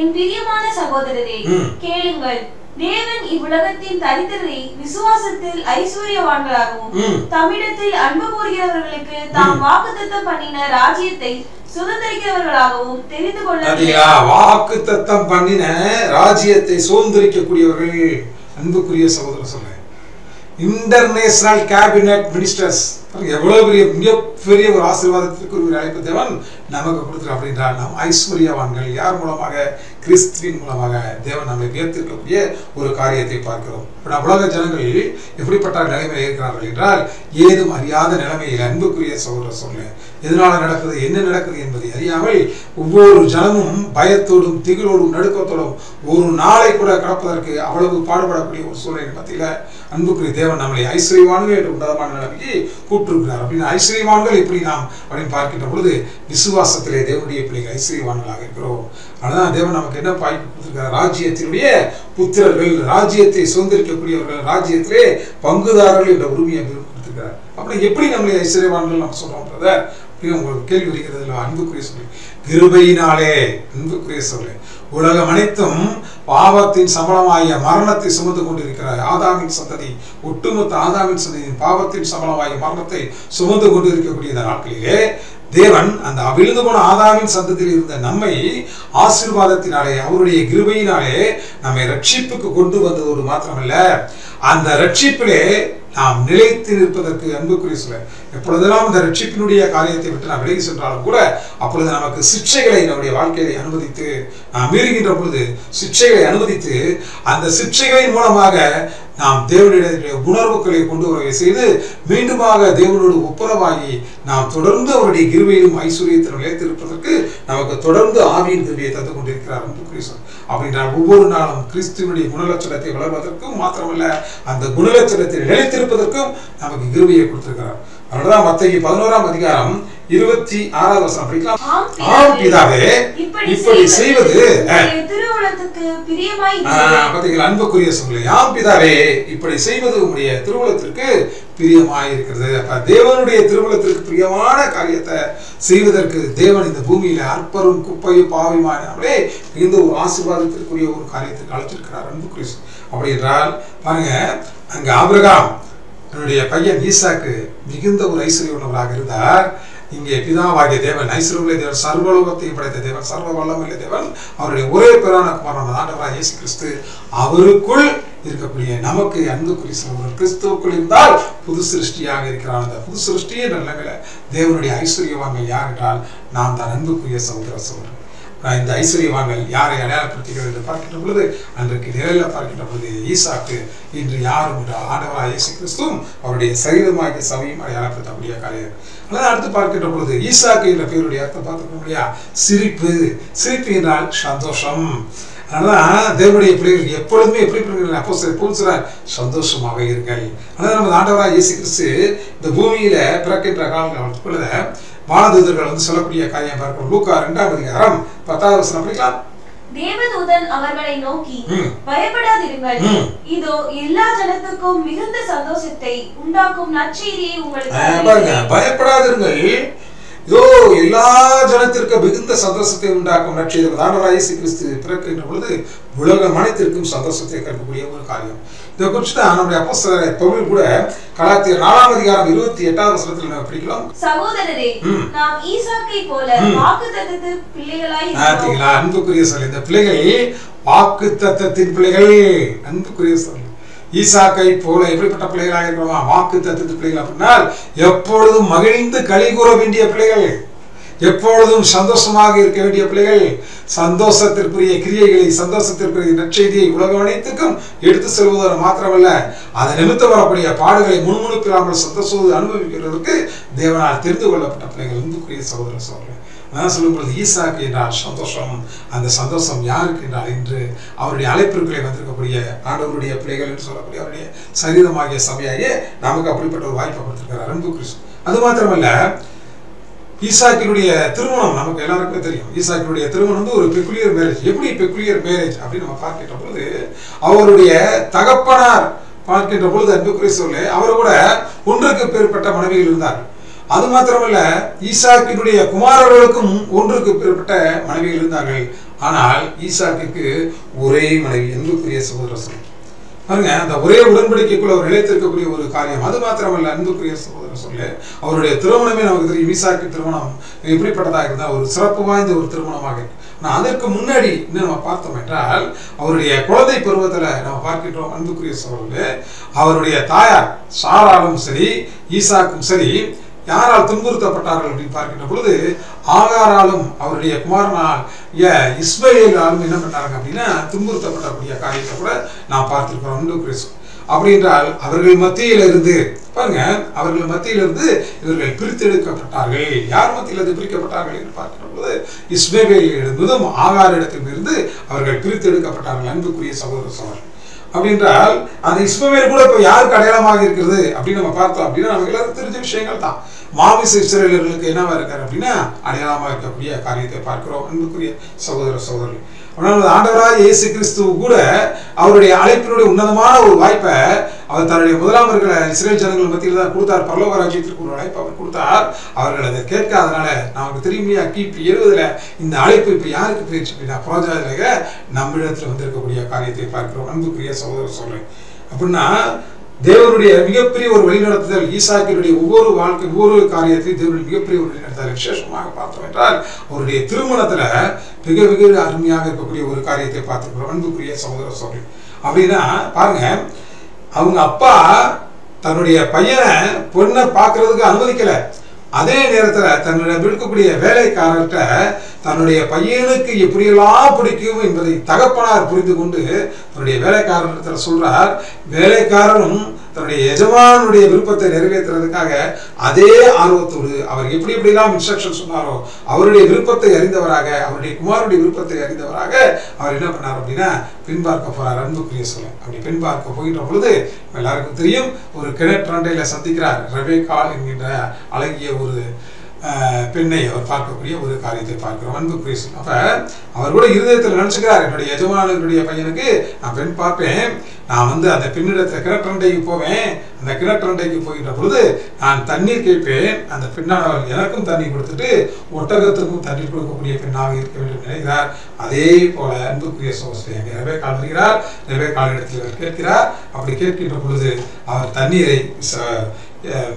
என் பிரியமான சகோதரரே. கேளுங்கள். தேவன் இவ்வுலகத்தின் தரித்திரரை விசுவாசத்தில் ஐஸ்வர்யவான்களாகவும் ம். தம்மிடத்தில் அன்பு கூறுகிறவர்களுக்கு தாம் வாக்குத்தத்தம் பண்ணின ராஜ்யத்தை சுதந்திரிக்கிறவர்களாகவும் தெரிந்து கொள்ள வாக்கு தத்தம் பண்ணின ராஜ்யத்தை சுதந்திரிக்கக்கூடியவர்கள் அன்புக்குரிய சகோதர சொல்ல இன்டர்நேஷனல் கேபினட் மினிஸ்டர்ஸ் எவ்வளவு பெரிய மிகப்பெரிய ஒரு ஆசீர்வாதத்திற்கு ஒரு அழைப்பு தேவன் நமக்கு கொடுத்துரு அப்படின்றால் நாம் ஐஸ்வர்யவான்கள். யார் மூலமாக? கிறிஸ்துவின் மூலமாக தேவன் நம்மை உயர்த்திருக்கக்கூடிய ஒரு காரியத்தை பார்க்கிறோம். இப்ப உலக ஜனங்களில் எப்படிப்பட்ட நிலைமையில் இருக்கிறார்கள் என்றால் ஏதும் அறியாத நிலைமையில் அன்புக்குரிய சகோதர சொல்ல எதனால நடக்குது என்ன நடக்குது என்பதை அறியாமல் ஒவ்வொரு ஜனமும் பயத்தோடும் திகிலோடும் நடுக்கத்தோடும் ஒரு நாளை கூட கடப்பதற்கு அவ்வளவு பாடுபடக்கூடிய ஒரு சூழ்நிலை மத்தியில அன்புக்குரிய தேவன் நம்மளை ஐஸ்வர்யவான்கள் என்று உன்னதமான நிலைமைக்கு கூட்டிருக்கிறார் அப்படின்னு ஐஸ்வர்யவான்கள் எப்படி நாம் அப்படின்னு பார்க்கின்ற பொழுது விசுவாசத்திலே தேவனுடைய பிள்ளைகள் ஐஸ்வர்யவான்களாக இருக்கிறோம். அதனால தேவன் நமக்கு என்ன பாய்ப்பு கொடுத்திருக்கிறார்? ராஜ்யத்தினுடைய புத்திரர்கள் ராஜ்யத்தை சுதந்திரிக்கக்கூடியவர்கள் ராஜ்யத்திலே பங்குதாரர்கள் என்ற உரிமையை கொடுத்துருக்கிறார். அப்படி எப்படி நம்மளை ஐஸ்வர்யவான்கள் நம்ம சொல்றோம்ன்றத அப்படின்னு உங்களுக்கு கேள்வி வருகிறது. அன்புக்குரிய சொல்லி கிருபையினாலே அன்புக்குரிய சொல்லு உலகம் அனைத்தும் பாவத்தின் சம்பளமாகிய மரணத்தை சுமந்து கொண்டிருக்கிறார் ஆதாமின் சந்ததி ஒட்டுமொத்த ஆதாமின் சந்ததியின் பாவத்தின் சம்பளமாகிய மரணத்தை சுமந்து கொண்டிருக்கக்கூடிய இந்த நாட்களிலே தேவன் அந்த விழுந்து போன ஆதாமின் சந்ததியில் இருந்த நம்மை ஆசீர்வாதத்தினாலே அவருடைய கிருபையினாலே நம்மை ரட்சிப்புக்கு கொண்டு வந்ததோடு மாத்திரமல்ல அந்த ரட்சிப்பிலே நாம் நிலைத்து நிற்பதற்கு அன்புக்குரிய சொல்ல எப்பொழுதெல்லாம் இந்த ரட்சிப்பினுடைய காரியத்தை விட்டு நாம் விலகி சென்றாலும் கூட அப்பொழுது நமக்கு சிக்ஷைகளை நம்முடைய வாழ்க்கையை அனுமதித்து நாம் மீறுகின்ற பொழுது சிக்ஷைகளை அனுமதித்து அந்த சிக்ஷைகளின் மூலமாக நாம் தேவனிடத்திலே உணர்வுகளை கொண்டு வர செய்து மீண்டுமாக தேவனோடு ஒப்புரவாகி நாம் தொடர்ந்து அவருடைய கிருவையிலும் ஐஸ்வர்யத்திலும் நிலைத்திருப்பதற்கு நமக்கு தொடர்ந்து ஆவியின் கிருவியை தந்து கொண்டிருக்கிறார் என்று சொல் அப்படின்றால் ஒவ்வொரு நாளும் கிறிஸ்துவனுடைய குணலட்சணத்தை வளர்வதற்கும் மாத்திரமல்ல அந்த குணலட்சணத்தை நிலைத்திருப்பதற்கும் நமக்கு கிருவியை கொடுத்திருக்கிறார். அதனாலதான் மத்திய பதினோராம் அதிகாரம் இருபத்தி ஆறாவது வசனம். படிக்கலாம் ஆம் ஆம் பிதாவே இப்படி செய்வது. பாத்தீங்களா அன்புக்குரிய சொல்லு யாம் பிதாவே இப்படி செய்வது உம்முடைய திருவுளத்திற்கு பிரியமாய் இருக்கிறது. அப்ப தேவனுடைய திருவுளத்திற்கு பிரியமான காரியத்தை செய்வதற்கு தேவன் இந்த பூமியில அற்பரும் குப்பையும் பாவியுமான மிகுந்த ஒரு ஆசீர்வாதத்திற்குரிய ஒரு காரியத்துக்கு அழைச்சிருக்கிறார் அன்புக்குரிய. அப்படி என்றால் பாருங்க அங்க ஆபிரகாம் என்னுடைய பையன் ஈசாக்கு மிகுந்த ஒரு ஐஸ்வர்யுள்ளவராக இருந்தார். இங்கே பிதாவாகிய தேவன் ஐஸ்வர்யுள்ள தேவன் சர்வலோகத்தை படைத்த தேவன் சர்வ வல்லமுள்ள தேவன் அவருடைய ஒரே பேரான குமாரான ஆண்டவராக இயேசு கிறிஸ்து அவருக்குள் இருக்கக்கூடிய நமக்கு அன்புக்குரிய சகோதரர் கிறிஸ்துவுக்குள் இருந்தால் புது சிருஷ்டியாக இருக்கிறான் அந்த புது சிருஷ்டி என்ற நிலைமையில தேவனுடைய ஐஸ்வர்யவாங்க யார் என்றால் நாம் தான் அன்புக்குரிய சகோதர சகோதரர். இந்த ஐஸ்வர்யவான்கள் யாரை அடையாளப்படுத்துகிறது என்று பார்க்கின்ற பொழுது அன்றைக்கு நிழலில் பார்க்கின்ற பொழுது ஈசாக்கு இன்று யாரும் என்றால் ஆண்டவராக இயேசு கிறிஸ்துவும் அவருடைய சரீரமாகிய சபையும் அடையாளப்படுத்தக்கூடிய காரியம். அதான் அடுத்து பார்க்கின்ற பொழுது ஈசாக்கு என்ற பேருடைய அர்த்தம் பார்த்துக்கணும் இல்லையா? சிரிப்பு. சிரிப்பு என்றால் சந்தோஷம். அதனால தேவனுடைய பிள்ளைகள் எப்பொழுதுமே எப்படி பிள்ளைகள்? அப்போ பூசுறார் சந்தோஷமாக இருங்கள். அதனால் நம்ம ஆண்டவராக இயேசு கிறிஸ்து இந்த பூமியில பிறக்கின்ற காலங்களில் வானதூதர்கள் வந்து சொல்லக்கூடிய காரியம் பார்க்கிறோம் லூக்கா ரெண்டாம் அதிகாரம் பத்தாவது வசனம் படிக்கலாம் தேவதூதன் அவர்களை நோக்கி. பயப்படாதிருங்கள். இதோ எல்லா ஜனத்துக்கும் மிகுந்த சந்தோஷத்தை உண்டாக்கும் நற்செய்தியை உங்களுக்கு. பயப்படாதிருங்கள் இதோ எல்லா ஜனத்திற்கும் மிகுந்த சந்தோஷத்தை உண்டாக்கும் நட்சத்திரம் ஆண்டவராக இயேசு கிறிஸ்து பிறக்கின்ற பொழுது உலகம் அனைத்திற்கும் சந்தோஷத்தை கற்கக்கூடிய ஒரு காரியம் இதை குறித்து தான் நம்முடைய அப்போஸ்தலர் பவுல் கூட கலாத்தியர் நாலாம் அதிகாரம் இருபத்தி எட்டாவது வசனத்தில் நம்ம படிக்கலாம் சகோதரரே. நாம் ஈசாக்கை போல ம். வாக்குத்தத்தத்து பிள்ளைகளாய். பார்த்தீங்களா அன்புக்குரிய சொல் இந்த பிள்ளைகள் வாக்கு தத்தத்தின் பிள்ளைகள் அன்புக்குரிய சொல் ஈசாக்கை போல எப்படிப்பட்ட பிள்ளைகளாக இருக்கிறோமா? வாக்கு தத்துவ பிள்ளைகள் அப்படின்னால் எப்பொழுதும் மகிழ்ந்து களி கூற வேண்டிய பிள்ளைகள் எப்பொழுதும் சந்தோஷமாக இருக்க வேண்டிய பிள்ளைகள் சந்தோஷத்திற்குரிய கிரியைகளை சந்தோஷத்திற்குரிய நற்செய்தியை உலக அனைத்துக்கும் எடுத்து செல்வதோடு மாத்திரமல்ல அதை நிமித்தம் வரக்கூடிய பாடுகளை முன்முணுப்பில்லாமல் சந்தோஷம் அனுபவிக்கிறதற்கு தேவனால் தெரிந்து கொள்ளப்பட்ட பிள்ளைகள். இந்துக்குரிய சகோதர சோழர்கள் அதான் சொல்லும் பொழுது ஈசாக்கு என்றால் சந்தோஷம். அந்த சந்தோஷம் யாருக்கு என்றால் இன்று அவருடைய அழைப்பிற்குள்ளே வந்திருக்கக்கூடிய ஆண்டவருடைய பிள்ளைகள் என்று சொல்லக்கூடிய அவருடைய சரீரமாகிய சபையாகிய நமக்கு அப்படிப்பட்ட ஒரு வாய்ப்பை கொடுத்திருக்கிறார் அன்பு கிறிஸ்து. அது மாத்திரமல்ல ஈசாக்கினுடைய திருமணம் நமக்கு எல்லாருக்குமே தெரியும். ஈசாக்கினுடைய திருமணம் வந்து ஒரு பெக்குலியர் மேரேஜ் எப்படி பெக்குலியர் மேரேஜ் அப்படின்னு நம்ம பார்க்கின்ற பொழுது அவருடைய தகப்பனார் பார்க்கின்ற பொழுது அன்புக்குரிய சொல்லு அவர் கூட ஒன்றுக்கு பேர்பட்ட மனைவிகள் இருந்தார்கள். அது மாத்திரமல்ல ஈசாக்கினுடைய குமாரர்களுக்கும் ஒன்றுக்கு பிற்பட்ட மனைவிகள் இருந்தார்கள். ஆனால் ஈசாக்கு ஒரே மனைவி அன்புக்குரிய சகோதர சொல்லு பாருங்க அந்த ஒரே உடன்படிக்கைக்குள்ள அவர் நிலைத்திருக்கக்கூடிய ஒரு காரியம். அது மாத்திரமல்ல அன்புக்குரிய சகோதரர் சொல்லு அவருடைய திருமணமே நமக்கு தெரியும். ஈசாக்கு திருமணம் எப்படிப்பட்டதாக இருந்தால் ஒரு சிறப்பு வாய்ந்த ஒரு திருமணமாக இருக்கு. ஆனால் அதற்கு முன்னாடி இன்னும் நம்ம பார்த்தோம் என்றால் அவருடைய குழந்தை பருவத்தில் நம்ம பார்க்கின்றோம் அன்புக்குரிய சகோதரர் அவருடைய தாயார் சாராலும் சரி ஈசாக்கும் சரி யாரால் துன்புறுத்தப்பட்டார்கள் அப்படின்னு பார்க்கின்ற பொழுது ஆகாராலும் அவருடைய குமாரனால் ஏ- இஸ்மவேலாலும் என்ன பண்ணாங்க அப்படின்னா துன்புறுத்தப்படக்கூடிய காரியத்தை கூட நான் பார்த்திருக்கிறோம். கிறிஸ்து. அப்படி என்றால் அவர்கள் மத்தியில இருந்து பாருங்க அவர்கள் மத்தியில இருந்து இவர்கள் பிரித்தெடுக்கப்பட்டார்கள். யார் மத்தியில இருந்து பிரிக்கப்பட்டார்கள் என்று பார்க்கின்ற பொழுது இஸ்மவேலிடமிருந்தும் ஆகாரிடத்திலிருந்து அவர்கள் பிரித்தெடுக்கப்பட்டார்கள். அன்புக்குரிய சகோதர சோழர்கள் அப்படின்றால் அந்த இஸ்மவேல் கூட இப்போ யாருக்கு அடையாளமாக இருக்கிறது அப்படின்னு நம்ம பார்த்தோம் அப்படின்னா நமக்கு எல்லாரும் தெரிஞ்ச விஷயங்கள் தான். மாமிச இஸ்ரேலர்களுக்கு என்னவா இருக்காரு அப்படின்னா அடையாளமாக இருக்கக்கூடிய காரியத்தை பார்க்கிறோம். அன்புக்குரிய சகோதர சகோதரர்கள் ஆனால் ஆண்டவராக இயேசு கிறிஸ்து கூட அவருடைய அழைப்பினுடைய உன்னதமான ஒரு வாய்ப்பை அவர் தன்னுடைய முதலாமர்களை இஸ்ரேல் ஜனங்கள் மத்தியில் தான் கொடுத்தார். பரலோக ராஜ்யத்திற்கு ஒரு அழைப்பு அவர் கொடுத்தார். அவர்கள் அதை கேட்காதனால நமக்கு திரும்பியா கிபி எழுபதுல இந்த அழைப்பு இப்ப யாருக்கு போயிடுச்சு அப்படின்னா புரோஜாதிக நம்மிடத்துல வந்திருக்கக்கூடிய காரியத்தை பார்க்கிறோம். அன்புக்குரிய சகோதரர் சொல்றேன் அப்படின்னா தேவனுடைய மிகப்பெரிய ஒரு வழிநடத்துதல் ஈசாக்கினுடைய ஒவ்வொரு வாழ்க்கை ஒவ்வொரு காரியத்தையும் தேவனுடைய மிகப்பெரிய ஒரு வழிநடத்துதல் விசேஷமாக பார்த்தோம் என்றால் அவருடைய திருமணத்துல மிக மிக அருமையாக இருக்கக்கூடிய ஒரு காரியத்தை பார்த்துக்கிறோம் அன்புக்குரிய சகோதர சோழி அப்படின்னா பாருங்க அவங்க அப்பா தன்னுடைய பையனை பொண்ணை பார்க்கறதுக்கு அனுமதிக்கல. அதே நேரத்தில் தன்னிடம் இருக்கக்கூடிய வேலைக்காரர்கிட்ட தன்னுடைய பையனுக்கு எப்படியெல்லாம் பிடிக்கும் என்பதை தகப்பனார் புரிந்து கொண்டு தன்னுடைய வேலைக்காரர்கிட்ட சொல்றார். வேலைக்காரனும் தன்னுடைய எஜமானுடைய விருப்பத்தை நிறைவேற்றுறதுக்காக அதே ஆர்வத்தோடு அவர் எப்படி எப்படிலாம் இன்ஸ்ட்ரக்ஷன் சொன்னாரோ அவருடைய விருப்பத்தை அறிந்தவராக அவருடைய குமாருடைய விருப்பத்தை அறிந்தவராக அவர் என்ன பண்ணார் அப்படின்னா பின்பார்க்க போறார் அன்புக்குரிய சொல்ல அப்படி பின்பார்க்க போகின்ற பொழுது எல்லாருக்கும் தெரியும் ஒரு கிணற்றண்டையில சந்திக்கிறார் ரவேகால் என்கின்ற அழகிய ஒரு பெண்ணை அவர் பார்க்கக்கூடிய ஒரு காரியத்தை பார்க்கிறோம். அன்புக்குரிய சொல்ல அப்போ அவர் கூட இருதயத்தில் நினச்சிக்கிறார் என்னுடைய எஜமானனுடைய பையனுக்கு நான் பெண் பார்ப்பேன். நான் வந்து அந்த பெண்ணிடத்தில் கிணற்றண்டைக்கு போவேன். அந்த கிணற்றண்டைக்கு போகின்ற பொழுது நான் தண்ணீர் கேட்பேன். அந்த பெண்ணானவர் எனக்கும் தண்ணீர் கொடுத்துட்டு ஒட்டகத்துக்கும் தண்ணீர் கொடுக்கக்கூடிய பெண்ணாக இருக்க வேண்டும் நினைக்கிறார். அதே போல அன்புக்குரிய சோசனை அங்கே ரவே கால் வருகிறார். ரவே கால் இடத்தில் அவர் கேட்கிறார். அப்படி கேட்கின்ற பொழுது அவர் தண்ணீரை ச- அஹ்,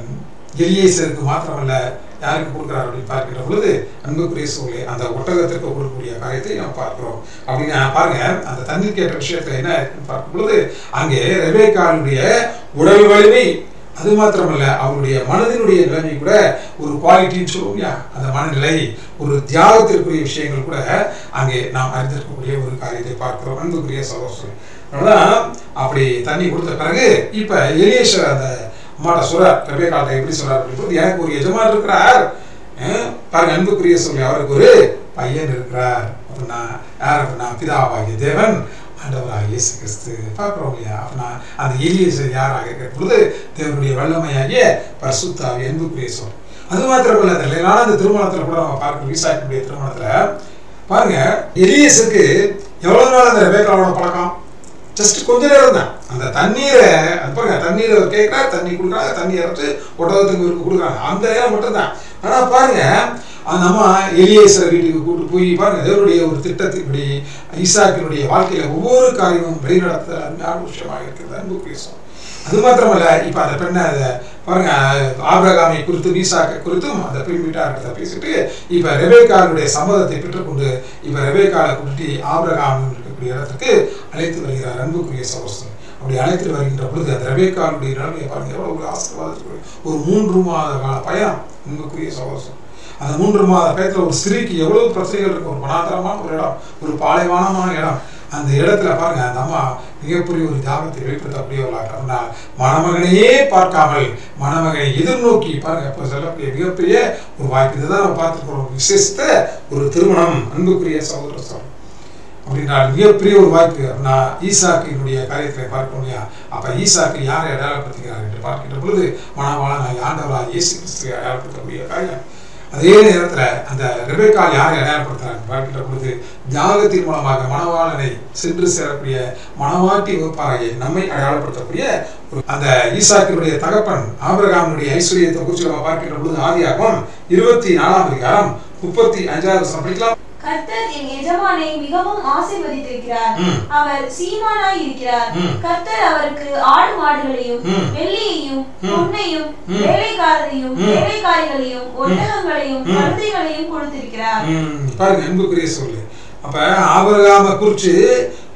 மாத்திரமல்ல யாருக்கு கொடுக்குறார் அப்படின்னு பார்க்கிற பொழுது அன்புக்குரிய சூழலை அந்த ஒட்டகத்திற்கு கொடுக்கக்கூடிய காரியத்தை நாம் பார்க்கிறோம். அப்படின்னு பாருங்க அந்த தண்ணீர் கேட்ட விஷயத்துல என்ன இருக்குன்னு பார்க்கும் பொழுது அங்கே ரெபேக்காளுடைய உடல் வலிமை அது மாத்திரமல்ல அவருடைய மனதினுடைய நிலைமை கூட ஒரு குவாலிட்டின்னு சொல்லுவோம் அந்த மனநிலை ஒரு தியாகத்திற்குரிய விஷயங்கள் கூட அங்கே நாம் அறிந்திருக்கக்கூடிய ஒரு காரியத்தை பார்க்கிறோம். அன்புக்குரிய சகோதரர் அதனால அப்படி தண்ணி கொடுத்த பிறகு இப்ப எலியேசர் அந்த அம்மாட்ட சொல்றார் காலத்தை எப்படி சொல்றார் அப்படின்னு எனக்கு ஒரு எஜமான் இருக்கிறார். பாருங்க அன்புக்குரிய சொல்லி அவருக்கு ஒரு பையன் இருக்கிறார். அப்படின்னா யார்? அப்படின்னா பிதாவாகிய தேவன் ஆண்டவராக இயேசு கிறிஸ்து. பார்க்குறோம் இல்லையா? அப்படின்னா அந்த எலியேசர் யாராக இருக்கிற பொழுது தேவனுடைய வல்லமையாகிய பரிசுத்தாவி அன்புக்குரிய சொல் அது மாத்திரமல்ல இந்த நிலையான அந்த திருமணத்தில் கூட நம்ம பார்க்கிறோம் ஈசாக்கினுடைய திருமணத்தில். பாருங்க எலியேசருக்கு எவ்வளவு நாள் அந்த ரெபேக்காவோட பழக்கம்? ஜஸ்ட் கொஞ்ச நேரம் தான். அந்த தண்ணீரை அது பாருங்க தண்ணீரை கேட்குறாரு தண்ணி கொடுக்குறாங்க தண்ணி இறச்சு ஒட்டகத்துக்கு இவருக்கு கொடுக்குறாங்க. அந்த நேரம் மட்டும்தான். ஆனால் பாருங்க அந்த அம்மா எலியேசர் வீட்டுக்கு கூட்டு போய் பாருங்க தேவனுடைய ஒரு திட்டத்தின்படி ஈசாக்கினுடைய வாழ்க்கையில ஒவ்வொரு காரியமும் வழிநடத்த அருமையான விஷயமாக இருக்கிறது. அன்பு பேசும் அது மாத்திரமல்ல இப்போ அந்த பெண்ணை அதை பாருங்க ஆபிரகாமை குறித்து மீசாக்கை குறித்தும் அந்த பெண் வீட்டார்கிட்ட பேசிட்டு இப்போ ரெபேக்காலுடைய சம்மதத்தை பெற்றுக்கொண்டு இப்போ ரெபேக்காலை கூட்டி ஆபிரகாம் இருக்கக்கூடிய இடத்துக்கு அழைத்து வருகிறார் அன்புக்குரிய சகோசரம் அப்படி அழைத்து வருகின்ற பொழுது அந்த ரெபேக்காலுடைய நிலைமையை பாருங்க எவ்வளவு ஒரு ஆசீர்வாதத்துக்குரிய ஒரு மூன்று மாத கால பயம் அன்புக்குரிய சகோசரம் அந்த மூன்று மாத பயத்தில் ஒரு ஸ்திரீக்கு எவ்வளவு பிரச்சனைகள் இருக்கும். ஒரு மனாந்தரமான ஒரு இடம் ஒரு பாலைவானமான இடம். அந்த இடத்துல பாருங்க அந்த அம்மா மிகப்பெரிய ஒரு தியாகத்தை வெளிப்படுத்தக்கூடியவர்களாக இருந்தால் மணமகனையே பார்க்காமல் மணமகனை எதிர்நோக்கி பாருங்க இப்போ சொல்லக்கூடிய மிகப்பெரிய ஒரு வாய்ப்பு. இதுதான் நம்ம பார்த்துருக்கிறோம் விசேஷத்தை ஒரு திருமணம். அன்புக்குரிய சகோதர சகோதரர். அப்படின்றால் மிகப்பெரிய ஒரு வாய்ப்பு. நான் ஈசாக்கினுடைய காரியத்தை பார்க்க முடியும் அப்ப ஈசாக்கு யாரை அடையாளப்படுத்துகிறார் என்று பார்க்கின்ற பொழுது மனமான ஆண்டவராக இயேசு கிறிஸ்துவை அடையாளப்படுத்தக்கூடிய காரியம். அதே நேரத்தில் அந்த ரெபேக்கால் யாரை அடையாளப்படுத்துறாங்க பார்க்கின்ற பொழுது தியாகத்தின் மூலமாக மணவாளனை சென்று சேரக்கூடிய மணவாட்டி வகுப்பாகிய நம்மை அடையாளப்படுத்தக்கூடிய ஒரு- அந்த ஈசாக்கினுடைய தகப்பன் ஆபிரகாமுடைய ஐஸ்வர்யத்தை குறித்து நம்ம பார்க்கின்ற பொழுது ஆதியாகும் இருபத்தி நாலாம் அதிகாரம் முப்பத்தி அஞ்சாவது வசனம் படிக்கலாம். கர்த்தர் என் எஜமானை மிகவும் ஆசீர்வதித்திருக்கிறார். அவர் சீமானாய் இருக்கிறார். கர்த்தர் அவருக்கு ஆடு மாடுகளையும். வெள்ளியையும் ம். பொன்னையும் ம். வேலைக்காரரையும். வேலைக்காரிகளையும் ஒட்டகங்களையும். கழுதைகளையும் கொடுத்திருக்கிறார் பாருங்க அன்புக்குரிய சொல்லு அப்போ ஆபரகாம குறித்து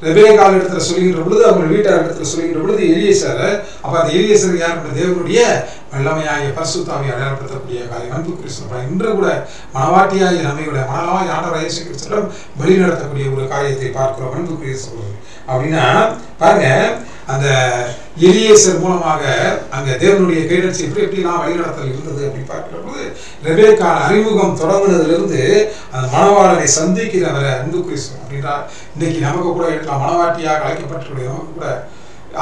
ரெபேகால் இடத்துல சொல்லுகின்ற பொழுது அவங்க வீட்டார் இடத்துல சொல்லுகின்ற பொழுது எலியேசர் அப்போ அந்த எலியேசர் யார் என்ற தேவனுடைய வல்லமையாகிய பரிசுத்தாவை அடையாளப்படுத்தக்கூடிய காரியம் அன்பு சொல்றாங்க இன்று கூட மனவாட்டியாகிய நம்மையுடைய மனவாய் ஆண்டவர் இயேசு கிறிஸ்துவிடம் வழி நடத்தக்கூடிய ஒரு காரியத்தை பார்க்கிறோம். அன்பு சொல்றது அப்படின்னா பாருங்க அந்த எலியேசர் மூலமாக அங்கே தேவனுடைய கைடன்ஸ் எப்படி எப்படிலாம் வழிநடத்தல் இருந்தது அப்படின்னு பார்க்கிற பொழுது ரெபேக்கால் அறிமுகம் தொடங்குனதுலேருந்து அந்த மணவாளனை சந்திக்கிறவரை அன்பு கிறிஸ்து அப்படின்றார். இன்னைக்கு நமக்கு கூட இருக்கலாம். மணவாட்டியாக அழைக்கப்பட்டிருக்கிற நமக்கு கூட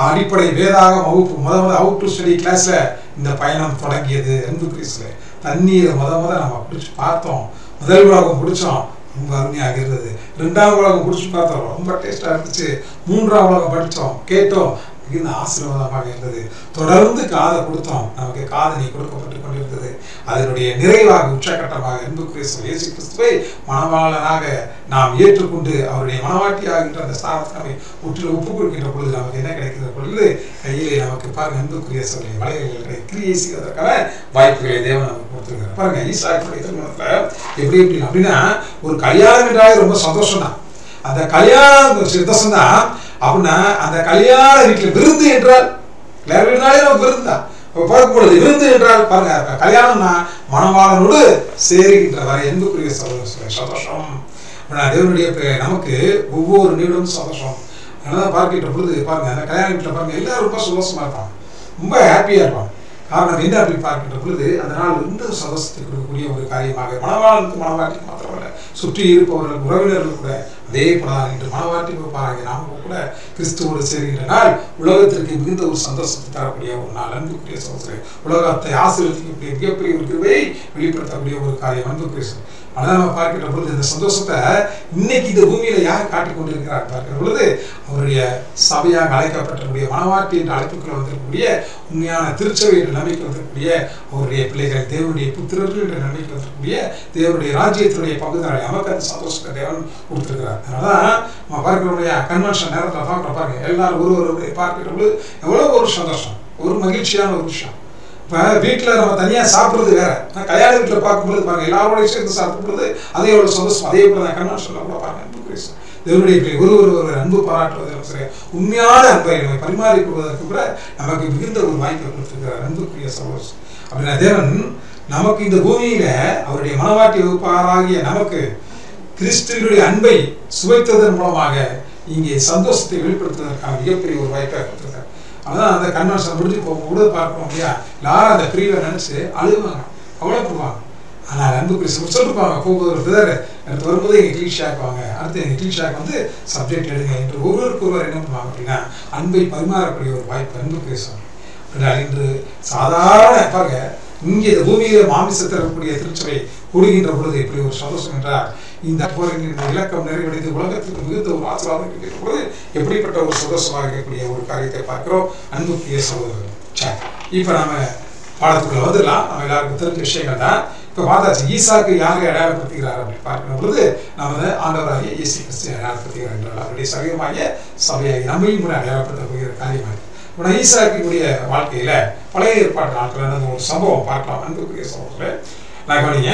அடிப்படை வேதாக வகுப்பு முத முத அவுட் டு ஸ்டடி கிளாஸ்ல இந்த பயணம் தொடங்கியது அன்பு கிறிஸ்துல தண்ணீரை முத முத நம்ம பிடிச்சி பார்த்தோம். முதல் உலகம் பிடிச்சோம் ரொம்ப அருமையாக இருந்தது ரெண்டாம் உலகம் பிடிச்சி பார்த்தோம். ரொம்ப டேஸ்டா இருந்துச்சு. மூன்றாம் உலகம் படித்தோம் கேட்டோம். மிகுந்த ஆசீர்வாதமாக இருந்தது. தொடர்ந்து காதை கொடுத்தோம். நமக்கு காதணி கொடுக்கப்பட்டு கொண்டிருந்தது. அதனுடைய நிறைவாக உச்சக்கட்டமாக அன்பு இயேசு கிறிஸ்துவை மணவாளனாக நாம் ஏற்றுக்கொண்டு அவருடைய மனவாட்டியாகின்ற அந்த ஸ்தானத்தை நம்மை முற்றிலும் ஒப்புக் கொடுக்கின்ற பொழுது நமக்கு என்ன கிடைக்கிற பொழுது கையிலே நமக்கு பாருங்க அன்புக்குரிய சொல்லி வளையல்களை கிரியை செய்வதற்கான வாய்ப்புகளை தேவன் நமக்கு கொடுத்துருக்காரு பாருங்க ஈசாக்குடைய திருமணத்தில் எப்படி எப்படி அப்படின்னா ஒரு கல்யாணம் என்றாலே ரொம்ப சந்தோஷம் தான் அந்த கல்யாணம் சந்தோஷம் தான் அப்படின்னா அந்த கல்யாண வீட்டில் விருந்து என்றால் எல்லார் வீடுனாலே நம்ம விருந்து தான். இப்போ பார்க்கும் விருந்து என்றால் பாருங்க கல்யாணம்னா மணவாளனோடு சேருகின்ற வரை என்புக்குரிய சந்தோஷம் சந்தோஷம். தேவனுடைய நமக்கு ஒவ்வொரு நிமிடமும் சந்தோஷம். அதனால பார்க்கின்ற பொழுது பாருங்க அந்த கல்யாண வீட்டில் பாருங்க எல்லாரும் ரொம்ப சந்தோஷமா இருப்பாங்க. ரொம்ப ஹாப்பியா இருப்பாங்க. காரணம் என்ன அப்படி பார்க்கின்ற பொழுது அந்த நாள் ரொம்ப சந்தோஷத்தை கொடுக்கக்கூடிய ஒரு காரியமாக மணவாளனுக்கு மணவாட்டிக்கு மாத்திரமல்ல. சுற்றி இருப்பவர்கள் உறவினர்கள் கூட அதே போலதான் மனவாட்டி பாருங்க நாம கூட கிறிஸ்துவோடு சேர்கின்ற நாள் உலகத்திற்கு மிகுந்த ஒரு சந்தோஷத்தை தரக்கூடிய ஒரு நாள். அன்புக்குரிய சகோதரர் உலகத்தை ஆசீர்வதிக்கக்கூடிய மிகப்பெரிய ஒரு கிருபையை வெளிப்படுத்தக்கூடிய ஒரு காரியம். அன்புக்குரிய சகோதரர். நம்ம பார்க்கிற பொழுது இந்த சந்தோஷத்தை இன்னைக்கு இந்த பூமியில யார் காட்டிக் கொண்டிருக்கிறார் பார்க்கிற பொழுது அவருடைய சபையாக அழைக்கப்பட்டக்கூடிய மனவாட்டி என்ற அழைப்புக்குள்ள வந்திருக்கக்கூடிய உண்மையான திருச்சபை என்ற நம்பிக்கை வந்திருக்கக்கூடிய அவருடைய பிள்ளைகள் தேவனுடைய புத்திரர்கள் என்ற நம்பிக்கை வந்திருக்கக்கூடிய தேவனுடைய ராஜ்யத்தினுடைய பங்குதாரை நமக்கு அந்த சந்தோஷத்தை தேவன் கொடுத்திருக்கிறார் அதனாலதான் நம்ம பார்க்கிறோடைய கன்வென்ஷன் நேரத்தில் பார்க்குற பாருங்க எல்லாரும் ஒரு ஒரு பார்க்கிற பொழுது எவ்வளவு ஒரு சந்தோஷம் ஒரு மகிழ்ச்சியான ஒரு விஷயம் இப்போ வீட்டில் நம்ம தனியாக சாப்பிட்றது வேற. நான் கல்யாண வீட்டில் பார்க்கும்போது பாருங்க எல்லாரோட சேர்ந்து சாப்பிடும்போது அதே ஒரு சந்தோஷம். அதே போல தான் கன்வென்ஷனில் கூட பாருங்க அன்பு கிறிஸ்து. தேவனுடைய பிள்ளை ஒரு ஒரு ஒரு அன்பு பாராட்டுவதிலும் சரி உண்மையான அன்பை நம்மை பரிமாறி கொள்வதற்கு கூட நமக்கு மிகுந்த ஒரு வாய்ப்பை கொடுத்துருக்கிறார். அன்புக்குரிய சந்தோஷம் அப்படின்னா தேவன் நமக்கு இந்த பூமியில அவருடைய மனவாட்டி வகுப்பாராகிய நமக்கு கிறிஸ்துவனுடைய அன்பை சுவைத்ததன் மூலமாக இங்கே சந்தோஷத்தை வெளிப்படுத்துவதற்கான மிகப்பெரிய ஒரு வாய்ப்பை கொடுத்துருக்காங்க அதான் அந்த கன்வென்ஷன் முடிஞ்சு போகும்போது பார்க்கணும் இல்லையா எல்லாரும் அந்த பிரிவை நினச்சி அழுவாங்க கவலைப்படுவாங்க ஆனால் அன்பு சிலர் சொல்லிருப்பாங்க போகும்போது ஒரு பிரதர் அடுத்து வரும்போது எங்கள் கிளீஷ் ஆக்குவாங்க அடுத்து எங்கள் கிளீஷ் ஆக் வந்து சப்ஜெக்ட் எடுங்க என்று ஒருவருக்கு ஒருவர் என்ன பண்ணுவாங்க அப்படின்னா அன்பை பரிமாறக்கூடிய ஒரு வாய்ப்பு அன்பு பேசுவாங்க அப்படின்னா இன்று சாதாரண பாருங்க இங்கே இந்த பூமியில மாமிசத்தில் இருக்கக்கூடிய திருச்சபை கூடுகின்ற பொழுது இப்படி ஒரு சந்தோஷம் என்றால் இந்த போரின் இந்த இலக்கம் நிறைவடைந்து உலகத்துக்கு மிகுந்த ஒரு ஆசீர்வாதம் கிடைக்கிற எப்படிப்பட்ட ஒரு சந்தோஷமாக இருக்கக்கூடிய ஒரு காரியத்தை பார்க்கிறோம். அன்புக்குரிய சகோதரர்கள் சரி. இப்போ நாம பாடத்துக்குள்ள வந்துடலாம். நம்ம எல்லாருக்கும் தெரிஞ்ச விஷயங்கள் தான். இப்போ பார்த்தாச்சு ஈசாக்கு யாரை அடையாளப்படுத்துகிறார் அப்படின்னு பார்க்கிற பொழுது நம்ம வந்து ஆண்டவராகிய இயேசு கிறிஸ்து அடையாளப்படுத்துகிறார். என்றால் அவருடைய சமயமாகிய சபையாகி நம்மையும் கூட அடையாளப்படுத்தப்படுகிற காரியமாக உடனே ஈசாக்கினுடைய வாழ்க்கையில பழைய ஏற்பாட்டு நாட்கள் ஒரு சம்பவம் பார்க்கலாம். அன்புக்குரிய சம்பவத்தில் நான் கவனிங்க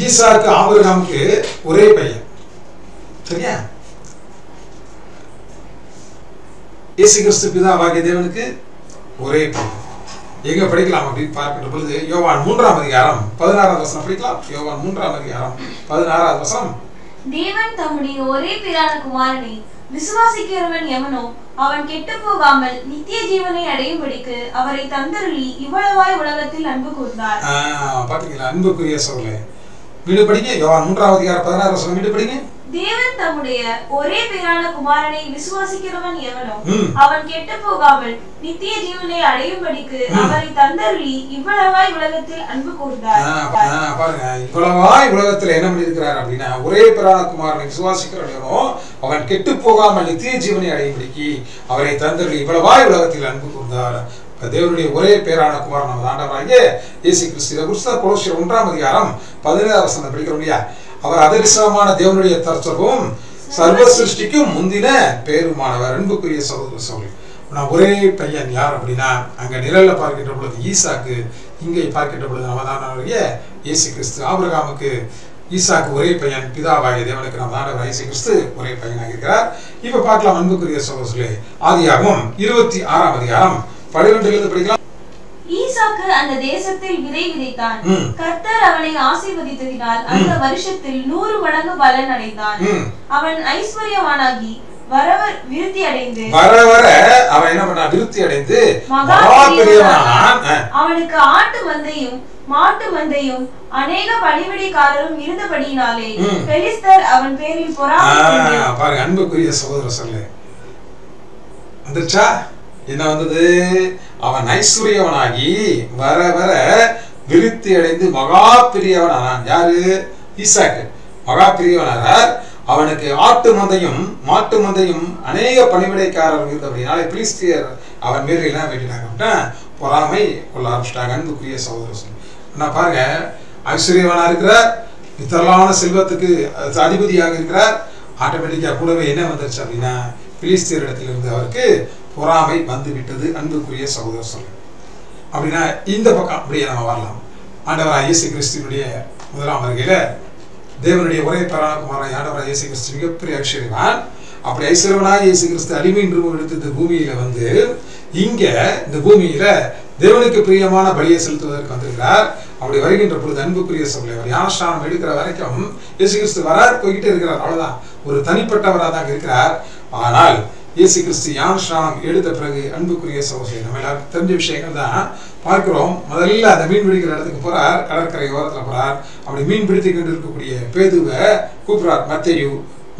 ஈசாக்கு ஆபிரகாமுக்கு ஒரே பையன். சரியா? இயேசு கிறிஸ்து பிதாவாகிய தேவனுக்கு ஒரே பையன். எங்க படிக்கலாம் அப்படின்னு பார்க்கிற பொழுது யோவான் மூன்றாம் அதிகாரம் பதினாறாவது வசனம் படிக்கலாம்? யோவான் மூன்றாம் அதிகாரம் பதினாறாவது வசனம். தேவன் தம்முடைய ஒரே பிரான குமாரனை விசுவாசிக்கிறவன் எவனோ அவன் கெட்டு போகாமல் நித்திய ஜீவனை அடையும்படிக்கு அவரை தந்தருளி இவ்வளவாய் உலகத்தில் அன்பு கூர்ந்தார். பாத்தீங்களா? அன்புக்குரிய சொல்ல வீடு படிங்க யோவான் மூன்றாவது அதிகாரம் பதினாறு வசனம் வீடு படிங்க தேவன் தம்முடைய ஒரே பேரான குமாரனை விசுவாசிக்கிறவன் எவனோ. அவன் கெட்டு போகாமல் நித்திய ஜீவனை அடையும்படிக்கு அவரை தந்தருளி இவ்வளவாய் உலகத்தில் அன்பு கூர்ந்தார். பாருங்க. இவ்வளவாய் உலகத்துல என்ன பண்ணியிருக்கிறார் அப்படின்னா ஒரே பிரான குமாரனை விசுவாசிக்கிறவனோ அவன் கெட்டு போகாமல் நித்திய ஜீவனை அடையும்படிக்கு அவரை தந்தருளி இவ்வளவாய் உலகத்தில் அன்பு கூர்ந்தார். தேவனுடைய ஒரே பேரான குமாரன் நமது ஆண்டவராகிய இயேசு கிறிஸ்து. இதை குறித்து தான் ஒன்றாம் அதிகாரம் பதினேழாம் வசனம் படிக்கிறோம் இல்லையா? அவர் அதிர்ஷ்டமான தேவனுடைய தற்சர்வம் சர்வ சிருஷ்டிக்கும் முந்தின பேருமானவர். அன்புக்குரிய சகோதர சோழி நான் ஒரே பையன் யார் அப்படின்னா அங்கே நிழலில் பார்க்கின்ற பொழுது ஈசாக்கு இங்கே பார்க்கின்ற பொழுது அவதானவருடைய இயேசு கிறிஸ்து. ஆபிரகாமுக்கு ஈசாக்கு ஒரே பையன் பிதாவாகிய தேவனுக்கு நம்ம ஆண்டவர் இயேசு கிறிஸ்து ஒரே பையனாக இருக்கிறார். இப்போ பார்க்கலாம் அன்புக்குரிய சகோதரர்களே ஆதியாகமம் இருபத்தி ஆறாம் அதிகாரம் பன்னிரெண்டுல இருந்து படிக்கலாம். ஈசாக்கு அந்த தேசத்தில் விதை விதைத்தான். கர்த்தர் அவனை ஆசீர்வதித்ததினால் அந்த வருஷத்தில் நூறு மடங்கு பலன் அடைந்தான். அவன் ஐஸ்வர்யவானாகி அவனுக்கு ஆட்டு மந்தையும் மாட்டு மந்தையும் அநேக பணிவிடைக்காரரும் இருந்தபடியினாலே. பெலிஸ்தர் அவன் பேரில் பொறாமை பாருங்க அன்புக்குரிய சகோதர சொல்லு வந்துச்சா என்ன வந்தது? அவன் ஐஸ்வர்யவனாகி வர வர விருத்தி அடைந்து மகா பெரியவனானான். யாரு? ஈசாக்கு. மகா பெரியவனானார். அவனுக்கு ஆட்டு மந்தையும் மாட்டு மந்தையும் அநேக பணிவிடைக்காரர் இருந்தபடினாலே பிலிஸ்தியர் அவன் மேல என்ன வெட்டினாங்க. அப்படின்னா பொறாமை கொள்ள ஆரம்பிச்சிட்டாங்க அன்புக்குரிய சகோதர சொல்லு. நான் பாருங்க ஐஸ்வர்யவனா இருக்கிறார். இத்தரலான செல்வத்துக்கு அதிபதியாக இருக்கிறார். ஆட்டோமேட்டிக்கா கூடவே என்ன வந்துருச்சு அப்படின்னா கிரீஸ்தியர் இடத்துல இருந்து அவருக்கு பொறாமை வந்து விட்டது அன்புக்குரிய சகோதர சொல்ல அப்படின்னா இந்த பக்கம் அப்படியே நம்ம வரலாம். ஆண்டவராக இயேசு கிறிஸ்துவனுடைய முதலாம் வருகையில் தேவனுடைய ஒரே பராகுமாராய் ஆண்டவராக இயேசு கிறிஸ்து மிகப்பெரிய ஐஸ்வர்யவான் அப்படி ஐஸ்வர்யவனாக இயேசு கிறிஸ்து அடிமையின் ரூபம் எடுத்து இந்த பூமியில வந்து இங்க இந்த பூமியில தேவனுக்கு பிரியமான பலியை செலுத்துவதற்கு வந்திருக்கிறார். அப்படி வருகின்ற பொழுது அன்புக்குரிய சொல்லை அவர் ஞானஸ்நானம் எடுக்கிற வரைக்கும் இயேசு கிறிஸ்து வரார் போய்கிட்டே இருக்கிறார். அவ்வளவுதான். ஒரு தனிப்பட்டவராக தான் இருக்கிறார். ஆனால் இயேசு கிறிஸ்து ஞானஸ்நானம் எடுத்த பிறகு அன்புக்குரிய சகோதரி நம்ம எல்லாருக்கும் தெரிஞ்ச விஷயங்கள் தான். பார்க்கிறோம் முதல்ல அந்த மீன் பிடிக்கிற இடத்துக்கு போறார் கடற்கரை ஓரத்தில் போறார். அப்படி மீன் பிடித்து கொண்டு இருக்கக்கூடிய பேதுவை கூப்பிடுறார் மத்தையு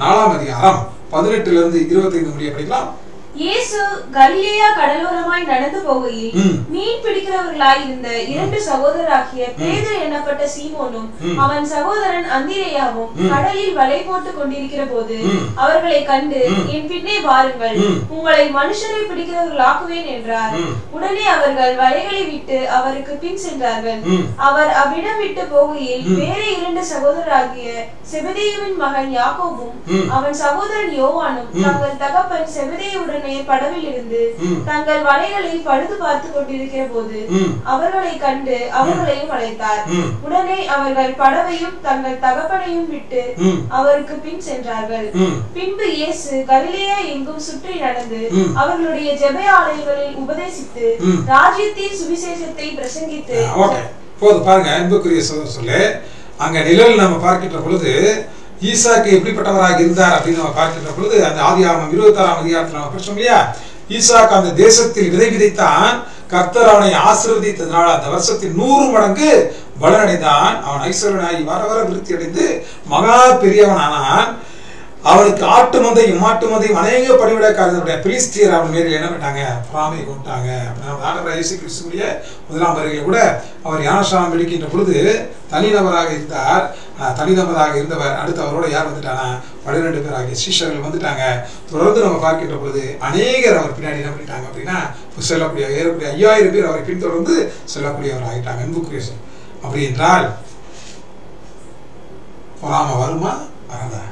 நாலாம் அதிகாரம் பதினெட்டுல இருந்து இருபத்தைந்து முடிய படிக்கலாம். இயேசு கலிலேயா கடலோரமாய் நடந்து போகையில். மீன் பிடிக்கிறவர்களாய் இருந்த இரண்டு சகோதராகிய பேதுரு எண்ணப்பட்ட சீமோனும். அவன் சகோதரன் அந்திரேயாவும். கடலில் வலை போட்டுக் கொண்டிருக்கிற போது. அவர்களை கண்டு. என் பின்னே வாருங்கள். உங்களை மனுஷரை பிடிக்கிறவர்களாக்குவேன் என்றார். உடனே அவர்கள் வலைகளை விட்டு அவருக்கு பின் சென்றார்கள். அவர் அவ்விடம் விட்டு போகையில். வேறு இரண்டு சகோதரராகிய செபதேயுவின் மகன் யாக்கோபும் ம். அவன் சகோதரன் யோவானும். தங்கள் தகப்பன் செபதேயுடனே படவில் இருந்து. தங்கள் வலைகளை பழுது பார்த்து கொண்டிருக்கிற போது. அவர்களை கண்டு அவர்களையும் அழைத்தார். உடனே அவர்கள் படவையும் தங்கள் தகப்பனையும் விட்டு. அவருக்கு பின் சென்றார்கள். பின்பு இயேசு கலிலேயா எங்கும் சுற்றி நடந்து. அவர்களுடைய ஜெப ஆலயங்களில் உபதேசித்து. ராஜ்யத்தின் சுவிசேஷத்தை பிரசங்கித்து போதும் பாருங்க அன்புக்குரிய சொல்லு அங்க நிழல் நம்ம பார்க்கின்ற பொழுது ஈசாக்கு எப்படிப்பட்டவராக இருந்தார் அப்படின்னு நம்ம பார்க்கின்ற பொழுது அந்த ஆதி ஆதியாகமம் இருபத்தாறாம் அதிகாரத்தில் நம்ம படிச்சோம் இல்லையா? ஈசாக்கு அந்த தேசத்தில் விதை விதைத்தான் கர்த்தர் அவனை ஆசிர்வதித்ததுனால அந்த வருஷத்தில் நூறு மடங்கு பலனடைந்தான். அவன் ஐஸ்வரனாகி வர வர விருத்தி அடைந்து மகா பெரியவனானான். அவளுக்கு ஆட்டு மந்தையும் மாட்டு மந்தையும் அநேக பணிவிடக்காரர்களுடைய பிரிஸ்தியர் அவன் மேல் என்ன பண்ணிட்டாங்க? பொறாமை கொண்டாங்க அப்படின்னா இயேசு கிறிஸ்துடைய முதலாம் வருகையில் கூட அவர் ஞானஸ்நானம் எடுக்கின்ற பொழுது தனிநபராக இருந்தார். தனிநபராக இருந்தவர். அடுத்து அவரோட யார் வந்துட்டானா? பன்னிரெண்டு பேர் ஆகிய சீஷர்கள் வந்துட்டாங்க. தொடர்ந்து நம்ம பார்க்கின்ற பொழுது அநேகர் அவர் பின்னாடி என்ன பண்ணிட்டாங்க அப்படின்னா செல்லக்கூடிய ஏறக்கூடிய ஐயாயிரம் பேர் அவரை பின்தொடர்ந்து செல்லக்கூடியவர் ஆகிட்டாங்க. அன்புக்குரிய அப்படி என்றால் பொறாம வருமா? வரதா?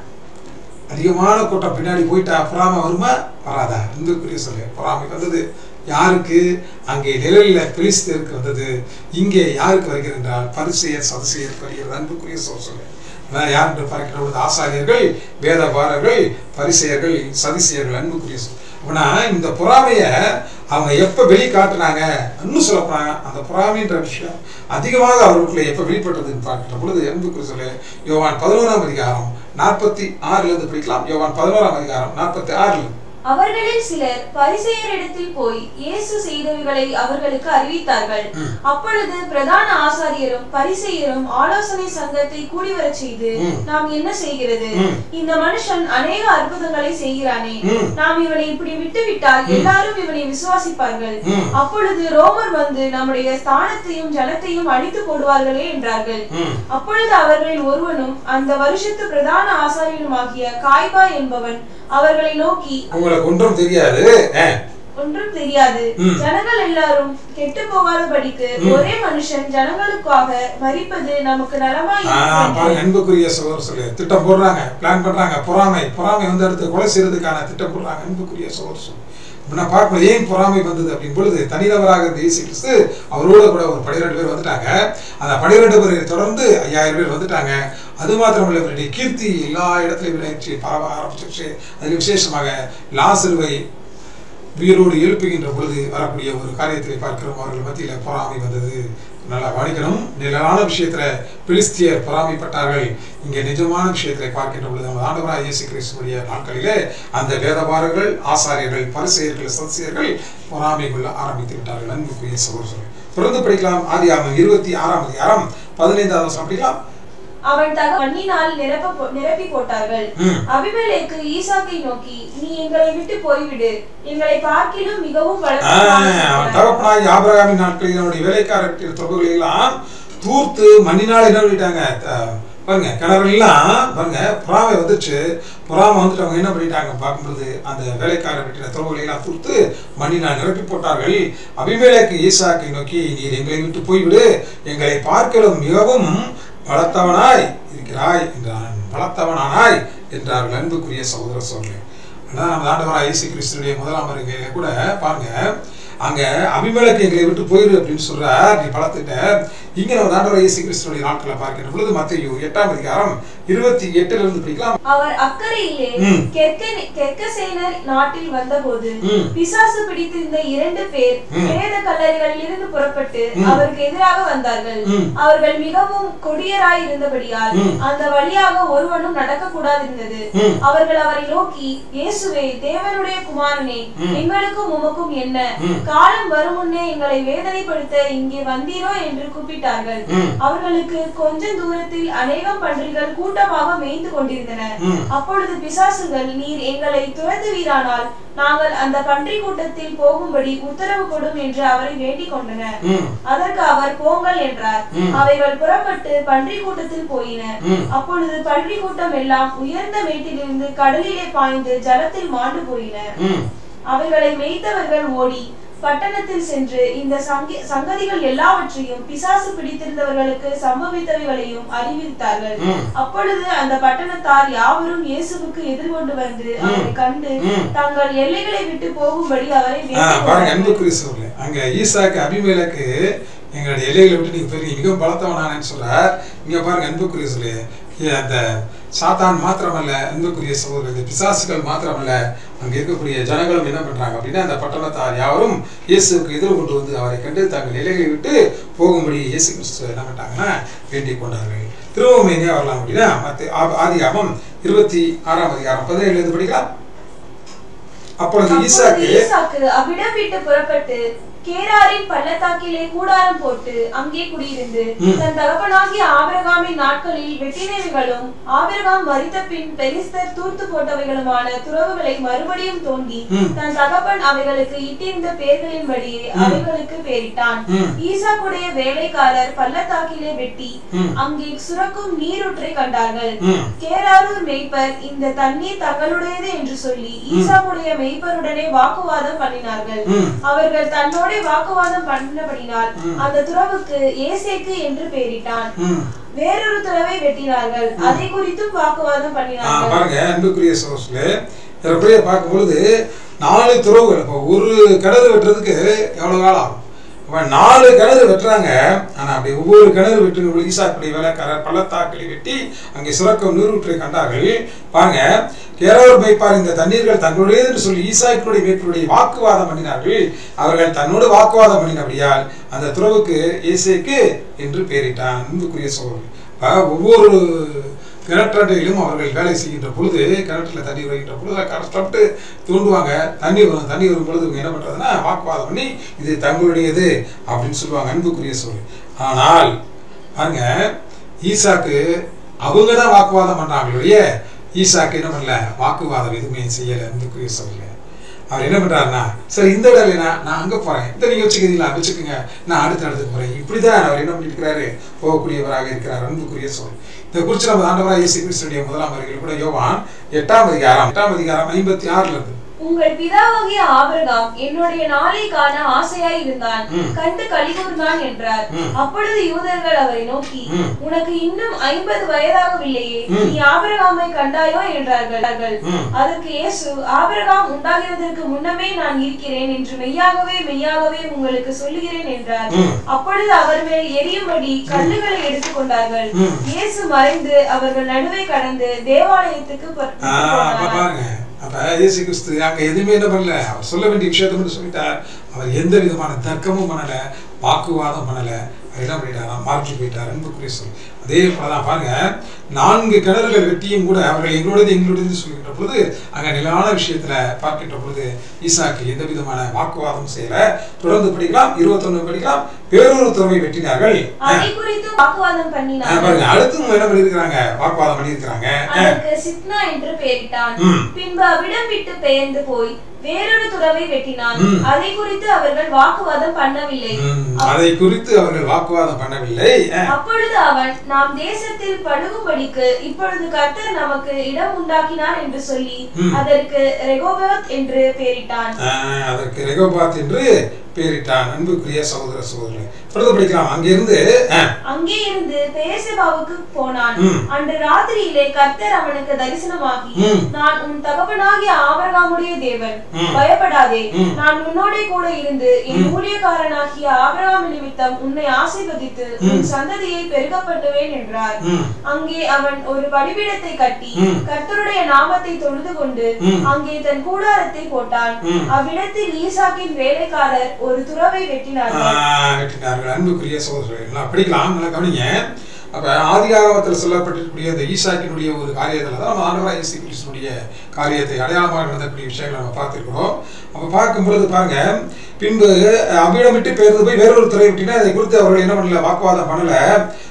அதிகமான கூட்டம். பின்னாடி போயிட்டா பொறாமை வருமா? வராதா? இந்துக்குரிய சொல்லு பொறாமை வந்தது யாருக்கு? அங்கே நிழலில் பிலிஸ்தருக்கு வந்தது. இங்கே யாருக்கு வருகிறது என்றால் பரிசெயர் சதசெயருக்கு வருகிறது அன்புக்குரிய சொல் சொல்லு அதான் யார் என்று பார்க்கிற பொழுது ஆசாரியர்கள் வேதபாரர்கள் பரிசெயர்கள் சதிசெயர்கள் அன்புக்குரிய சொல். அப்படின்னா இந்த பொறாமைய அவங்க எப்ப வெளி காட்டுனாங்க இன்னும் சொல்ல போனாங்க அந்த பொறாமைன்ற விஷயம் அதிகமாக அவர்களுக்குள்ள எப்ப வெளிப்பட்டதுன்னு பார்க்கிற பொழுது அன்புக்குரிய சொல்லு யோவான் பதினோராம் அதிகாரம் நாற்பத்தி ஆறுல இருந்து படிக்கலாம். யோவான் பதினோராம் அதிகாரம் நாற்பத்தி ஆறுல அவர்களில் சிலர் பரிசேயரிடத்தில் போய் இயேசு செய்தவைகளை அவர்களுக்கு அறிவித்தார்கள் அப்பொழுது பிரதான ஆசாரியரும் பரிசேயரும் ஆலோசனை சங்கத்தை கூடி வரச் செய்து. நாம் என்ன செய்கிறது. இந்த மனுஷன் அநேக அற்புதங்களை செய்கிறானே. நாம் இவனை இப்படி விட்டுவிட்டால் எல்லாரும் இவனை விசுவாசிப்பார்கள். அப்பொழுது ரோமர் வந்து நம்முடைய ஸ்தானத்தையும் ஜனத்தையும் அழித்து போடுவார்களே என்றார்கள். அப்பொழுது அவர்களில் ஒருவனும் அந்த வருஷத்து பிரதான ஆசாரியனுமாகிய காய்பா என்பவன் அவர்களை நோக்கி உங்களுக்கு ஒன்றும் தெரியாது. ஒன்றும் தெரியாது. ஜனங்கள் எல்லாரும் கெட்டு போகாதபடிக்கு ஒரே மனுஷன் ஜனங்களுக்காக மரிப்பது நமக்கு நலமாய் அன்புக்குரிய சகோதர சொல்லு திட்டம் போடுறாங்க பிளான் பண்றாங்க. பொறாமை பொறாமை வந்து அடுத்து கொலை செய்யறதுக்கான திட்டம் போடுறாங்க அன்புக்குரிய சகோதர நான் பார்க்கும்போது ஏன் பொறாமை வந்தது அப்படி பொழுது தனிநபராக இருந்த இயேசு கிறிஸ்து அவரோட கூட ஒரு பனிரெண்டு பேர் வந்துட்டாங்க. அந்த பனிரெண்டு பேரை தொடர்ந்து ஐயாயிரம் பேர் வந்துட்டாங்க. அது மாத்திரமல்ல இவருடைய கீர்த்தி எல்லா இடத்துலையும் விளையாச்சு பரவ ஆரம்பிச்சிருச்சு. அதில் விசேஷமாக லாசிறுவை உயிரோடு எழுப்புகின்ற பொழுது வரக்கூடிய ஒரு காரியத்தை பார்க்கிறோம். அவர்கள் மத்தியில் பொறாமை வந்தது. நல்லா கவனிக்கணும். நிழலான விஷயத்துல பிலிஸ்தியர் பொறாமைப்பட்டார்கள். இங்கே நிஜமான விஷயத்தை பார்க்கின்ற பொழுது நம்ம ஆண்டவராக இயேசு கிறிஸ்துடைய நாட்களிலே அந்த வேதபாரர்கள் ஆசாரியர்கள் பரிசெயர்கள் சதசியர்கள் பொறாமை கொள்ள ஆரம்பித்து விட்டார்கள். அன்புக்குரிய சகோதரர்கள் தொடர்ந்து படிக்கலாம். ஆதியாகமம் இருபத்தி ஆறாம் அதிகாரம் பதினைந்தாவது வருஷம் படிக்கலாம். அவன் தக மண்ணினால் நிரப்ப நிரப்பி போட்டார்கள். அபிமெலேக்கு ஈசாக்கை நோக்கி நீ எங்களை விட்டு போய்விடு. எங்களை பார்க்கிலும் மிகவும் அவன் தகப்பனாகி ஆபிரகாமின் நாட்களில் அவனுடைய வேலைக்காரர்கள் தொடர்புகளை எல்லாம் தூர்த்து மண்ணினால் என்ன பண்ணிட்டாங்க? பாருங்க கிணறுலாம் பாருங்க புறாவை வந்துச்சு. புறாமை வந்துட்டு அவங்க என்ன பண்ணிட்டாங்க? பார்க்கும்போது அந்த வேலைக்காரர் வீட்டின தொடர்புகளை எல்லாம் தூர்த்து மண்ணினால் நிரப்பி போட்டார்கள். அபிமேலேக்கு ஈசாக்கை நோக்கி நீர் எங்களை விட்டு போய்விடு. எங்களை பார்க்கலும் மிகவும் பலத்தவனாய் இருக்கிறாய் என்றான். பலத்தவனானாய் என்றார்கள் அன்புக்குரிய சகோதர சோழர்களே அதான் நம்ம ஆண்டவராக இயேசு கிறிஸ்துடைய முதலாம் வருகையில கூட பாருங்க அங்க அபிமலக்கு எங்களை விட்டு போயிரு அப்படின்னு சொல்றார். நீ பலத்திட்ட இங்க நம்ம ஆண்டவராக இயேசு கிறிஸ்துடைய நாட்களை பார்க்கிற பொழுது மத்திய எட்டாம் அதிகாரம் இருபத்தி எட்டுல இருந்து படிக்கலாம் அவர் அக்கறையிலே ம். கெர்கனி- கெர்கசேனர் நாட்டில் வந்தபோது. பிசாசு பிடித்திருந்த இரண்டு பேர். பிரேத கல்லறைகளில் இருந்து புறப்பட்டு. அவருக்கு எதிராக வந்தார்கள். அவர்கள் மிகவும் கொடியராய் இருந்தபடியால். அந்த வழியாக ஒருவனும் நடக்க கூடாதிருந்தது. அவர்கள் அவரை நோக்கி இயேசுவே தேவனுடைய குமாரனே. எங்களுக்கும் உமக்கும் என்ன. காலம் வரும் முன்னே எங்களை வேதனைப்படுத்த இங்கே வந்தீரோ என்று கூப்பிட்டார்கள் ம். அவர்களுக்கு கொஞ்ச தூரத்தில் அநேகம் பன்றிகள் கூட்டமாக மேய்ந்து கொண்டிருந்தன. அப்பொழுது பிசாசுகள் நீர் எங்களை துரத்துவீரானால் நாங்கள் அந்த பன்றி கூட்டத்தில் போகும்படி உத்தரவு கொடும் என்று அவரை வேண்டிக் கொண்டன. அதற்கு அவர் போங்கள் என்றார். அவைகள் புறப்பட்டு பன்றி கூட்டத்தில் போயின. அப்பொழுது பன்றி கூட்டம் எல்லாம் உயர்ந்த மேட்டிலிருந்து கடலிலே பாய்ந்து ஜலத்தில் மாண்டு போயின. அவைகளை மேய்த்தவர்கள் ஓடி பட்டணத்தில் சென்று இந்த சங்கி- சங்கதிகள் எல்லாவற்றையும் பிசாசு பிடித்திருந்தவர்களுக்கு சம்பவித்தவைகளையும் அறிவித்தார்கள். அப்பொழுது அந்த பட்டணத்தார் யாவரும் இயேசுவுக்கு எதிர்கொண்டு வந்து அவரை கண்டு. தங்கள் எல்லைகளை விட்டு போகும்படி அவரை பாருங்க. அன்புக்குரிய சகோதரர்களே அங்க ஈசாக்கு அபிமேலக்கு எங்களுடைய எல்லைகளை விட்டு நீங்க போய் மிகவும் பலத்தவனானேன்னு சொல்றார் இங்க பாருங்க அன்புக்குரிய சொல்லி அந்த சாத்தான் மாத்திரமல்ல அன்புக்குரிய சகோதரர் இந்த பிசாசுகள் மாத்திரமல்ல அங்க இருக்கக்கூடிய ஜனங்களும் என்ன பண்றாங்க அப்படின்னா அந்த பட்டணத்தார் யாவரும் இயேசுக்கு எதிர் கொண்டு வந்து அவரை கண்டு தங்கள் எல்லைகளை விட்டு போகும்படி இயேசு கிறிஸ்து என்ன பண்ணிட்டாங்கன்னா வேண்டிக் கொண்டார்கள். திரும்பவும் எங்கே வரலாம் அப்படின்னா மத்த ஆதியாகமம் இருபத்தி ஆறாம் அதிகாரம் இருந்து படிக்கலாம். அப்பொழுது ஈசாக்கு கேராரின் பள்ளத்தாக்கிலே கூடாரம் போட்டு அங்கே குடியிருந்து தன் தகப்பனாகிய ஆபிரகாமின் நாட்களில் வெட்டினவைகளும் ஆபிரகாம் மரித்த பின் பெலிஸ்தர் தூர்த்து போட்டவைகளுமான துறவுகளை மறுபடியும் தோண்டி தன் தகப்பன் அவைகளுக்கு இட்டிருந்த பேர்களின்படியே அவைகளுக்கு பேரிட்டான். ஈசாக்குடைய வேலைக்காரர் பள்ளத்தாக்கிலே வெட்டி அங்கே சுரக்கும் நீரூற்றை கண்டார்கள். கேராரூர் மேய்ப்பர் இந்த தண்ணீர் தங்களுடையது என்று சொல்லி ஈசாக்குடைய மேய்ப்பருடனே வாக்குவாதம் பண்ணினார்கள். அவர்கள் தன்னோட வாக்குவாதம் பண்ணினபடினால் அந்த துறவுக்கு ஏசேக்கு என்று பெயரிட்டான். வேறொரு துறவை வெட்டினார்கள். அதை குறித்தும் வாக்குவாதம் பண்ணினார்கள். பாருங்க அன்புக்குரிய சோர்ஸ்ல இதில் பார்க்கும் பொழுது நாலு துறவுகள் இப்போ ஒரு கிணறு வெட்டுறதுக்கு எவ்வளவு காலம் ஆகும்? அப்போ நாலு கிணறு வெட்டுறாங்க. ஆனால் அப்படி ஒவ்வொரு கிணறு வெட்டு ஈசாக்குடி வேலைக்காரர் பள்ளத்தாக்களை வெட்டி அங்கே சுரக்கம் நீரூற்றை கண்டார்கள். பாங்க கேரவர் பைப்பார் இந்த தண்ணீர்கள் தங்களுடையது என்று சொல்லி ஈசாக்களுடைய மேய்ப்பருடைய வாக்குவாதம் பண்ணினார்கள். அவர்கள் தன்னோடு வாக்குவாதம் பண்ணினபடியால் அந்த துறவுக்கு ஏசேக்கு என்று பெயரிட்டான். அன்புக்குரிய சோழர்கள் ஒவ்வொரு கிணற்றண்டையிலும் அவர்கள் வேலை செய்கின்ற பொழுது கிணற்றில் தண்ணி வருகின்ற பொழுது கஷ்டப்பட்டு தூண்டுவாங்க. தண்ணி வரும் தண்ணி வரும் பொழுது இவங்க என்ன பண்ணுறதுன்னா வாக்குவாதம் பண்ணி இது தங்களுடையது அப்படின்னு சொல்லுவாங்க அன்புக்குரிய சொல். ஆனால் பாருங்க ஈசாக்கு அவங்க தான் வாக்குவாதம் பண்ணாங்களுடைய ஈசாக்கு என்ன பண்ணல? வாக்குவாதம் எதுவுமே செய்யலை அன்புக்குரிய சொல்லலை அவர் என்ன பண்ணுறாருன்னா சரி இந்த இடம் இல்லைனா நான் அங்கே போகிறேன் இந்த நீங்கள் வச்சுக்கிறீங்களா வச்சுக்கோங்க. நான் அடுத்த இடத்துக்கு போறேன். இப்படிதான் அவர் என்ன பண்ணியிருக்கிறாரு? போகக்கூடியவராக இருக்கிறார். அன்புக்குரிய சொல் இதை குறித்து நம்ம ஆண்டவராக இயேசு கிறிஸ்துடைய முதலாம் வருகையில் கூட யோவான் எட்டாம் அதிகாரம் எட்டாம் அதிகாரம் ஐம்பத்தி ஆறுல இருந்து. உங்கள் பிதாவாகிய ஆபிரகாம் என்னுடைய நாளை காண ஆசையாய் இருந்தான் கண்டு கலிகூர்ந்தான் என்றார். அப்பொழுது யூதர்கள் அவரை நோக்கி உனக்கு இன்னும் ஐம்பது வயதாகவில்லையே. நீ ஆபிரகாமை கண்டாயோ? என்றார்கள். அதற்கு இயேசு ஆபிரகாம் உண்டாகிறதற்கு முன்னமே நான் இருக்கிறேன் என்று மெய்யாகவே மெய்யாகவே உங்களுக்கு சொல்லுகிறேன் என்றார். அப்பொழுது அவர் மேல் எரியும்படி கல்லுகளை எடுத்துக் கொண்டார்கள். இயேசு மறைந்து அவர்கள் நடுவே கடந்து தேவாலயத்துக்கு அப்போ போனார். இயேசு கிறிஸ்து அங்கே எதுவுமே என்ன பண்ணல. அவர் சொல்ல வேண்டிய விஷயத்தை மட்டும் சொல்லிட்டார். அவர் எந்த விதமான தர்க்கமும் பண்ணல வாக்குவாதம் பண்ணலை. அவர் என்ன பண்ணிட்டார் மாற்றி போயிட்டார் அன்புக்குரிய சொல். அதே போலதான் பாருங்க நான்கு கிணறுகள் வெட்டியும் கூட அவர்கள் எங்களோடது எங்களோடது சொல்கின்ற பொழுது அங்க நிலையான விஷயத்துல பார்க்கின்ற பொழுது ஈசாக்கு எந்த விதமான வாக்குவாதம் செய்யல. தொடர்ந்து படிக்கலாம் இருபத்தொன்னு படிக்கலாம் வேறொரு துறவை வெட்டினார்கள். பாருங்க அடுத்து என்ன பண்ணியிருக்கிறாங்க? வாக்குவாதம் பண்ணியிருக்கிறாங்க. அதற்கு சித்னா என்று பெயரிட்டான். பின்பு அவ்விடம் விட்டு பெயர்ந்து போய் வேறொரு துறவை வெட்டினான். அதை குறித்து அவர்கள் வாக்குவாதம் பண்ணவில்லை. அதை குறித்து அவர்கள் வாக்குவாதம் பண்ணவில்லை. அப்பொழுது அவன் நாம் தேசத்தில் பழுகும்படிக்கு இப்பொழுது கர்த்தர் நமக்கு இடம் உண்டாக்கினார் என்று சொல்லி அதற்கு ரெகோபோத் என்று பெயரிட்டான். அதற்கு ரெகோபாத் என்று பெயரிட்டான். அன்புக்குரிய சகோதர சகோதரர் தொடர்ந்து படிக்கலாம் அங்கிருந்து அங்கே இருந்து பேசபாவுக்கு போனான். அன்று ராத்திரியிலே கர்த்தர் அவனுக்கு தரிசனமாகி. நான் உன் தகப்பனாகிய ஆபிரகாமுடைய தேவன். பயப்படாதே. நான் உன்னோட கூட இருந்து என் ஊழியக்காரனாகிய ஆபிரகாம் நிமித்தம் உன்னை ஆசீர்வதித்து உன் சந்ததியை பெருக பண்ணுவேன் என்றார் அங்கே அவன் ஒரு பலிபீடத்தை கட்டி. கர்த்தருடைய நாமத்தை தொழுது கொண்டு. அங்கே தன் கூடாரத்தை போட்டான். அவ்விடத்தில் ஈசாக்கின் வேலைக்காரர் ஒரு துறவை வெட்டினார்கள் ஆஹ், அன்புக்குரிய சகோதரர்கள் படிக்கலாம் நல்லா கவனிங்க. அப்போ ஆதிகாரத்தில் சொல்லப்பட்டிருக்கக்கூடிய இந்த ஈசாக்கினுடைய ஒரு காரியத்தில் தான் நம்ம ஆண்டவராக இயேசு கிறிஸ்துடைய காரியத்தை அடையாளமாக நடந்தக்கூடிய விஷயங்களை நம்ம பார்த்துருக்கிறோம். அப்போ பார்க்கும் பொழுது பாருங்க பின்பு அவ்விடம் விட்டு போய் வேறொரு துறை விட்டினா அதை குறித்து அவர்கள் என்ன பண்ணல வாக்குவாதம் பண்ணலை.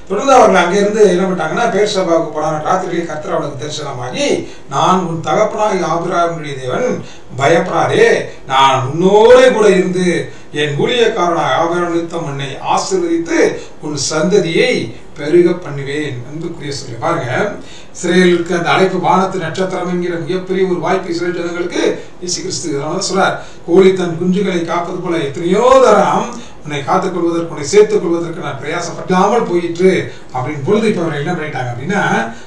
தொடர்ந்து அவர்கள் அங்கேருந்து என்ன பண்ணிட்டாங்கன்னா பேர் சபாவுக்கு போனாங்க. ராத்திரியிலே கத்திர அவனுக்கு தரிசனமாகி நான் உன் தகப்பனாக ஆபிராமனுடைய தேவன் பயப்படாதே. நான் உன்னோடே கூட இருந்து என் ஊழியக்காரனாக ஆபிரகாம் நித்தம் உன்னை ஆசீர்வதித்து உன் சந்ததியை பெருக பண்ணுவேன் அன்புக்குரிய சொல்லி பாருங்க இஸ்ரேலுக்கு அந்த அழைப்பு வானத்து நட்சத்திரம் என்கிற மிகப்பெரிய ஒரு வாய்ப்பு இஸ்ரேல் ஜனங்களுக்கு. இயேசு கிறிஸ்து சொல்றார் கோழி தன் குஞ்சுகளை காப்பது போல எத்தனையோ தரம் உன்னை காத்துக் கொள்வதற்கு உன்னை சேர்த்துக் கொள்வதற்கு நான் பிரயாசப்படாமல் போயிற்று அப்படின்னு பொழுது இப்ப அவர்கள் என்ன பண்ணிட்டாங்க அப்படின்னா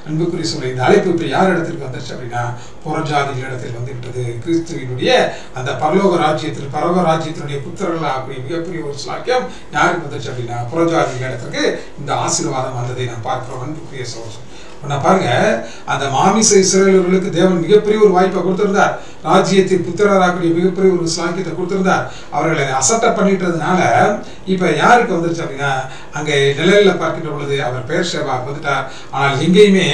அன்புக்குரிய சொல்ல இந்த அழைப்பு இப்ப யார் இடத்திற்கு வந்துருச்சு அப்படின்னா புறஜாதிகள் இடத்தில் வந்து விட்டது கிறிஸ்துவினுடைய அந்த பரலோக ராஜ்யத்தில் பரலோக ராஜ்யத்தினுடைய புத்திரர்கள் ஆகக்கூடிய மிகப்பெரிய ஒரு சாக்கியம் யாருக்கு வந்துருச்சு அப்படின்னா புறஜாதிகள் இடத்திற்கு இந்த ஆசீர்வாதம் வந்ததை நான் பார்க்கிறோம். அன்புக்குரிய சோழன் நான் பாருங்க அந்த மாமிச இஸ்ரேலர்களுக்கு தேவன் மிகப்பெரிய ஒரு வாய்ப்பை கொடுத்திருந்தார். ராஜ்யத்தின் புத்திரராக்கூடிய மிகப்பெரிய ஒரு சாக்கியத்தை கொடுத்திருந்தார். அவர்களை அசட்டை பண்ணிட்டதுனால இப்ப யாருக்கு வந்துருச்சு அப்படின்னா அங்கே நிழலில் பார்க்கின்ற பொழுது அவர் பெயர் சேவா வந்துட்டார். ஆனால் எங்கேயுமே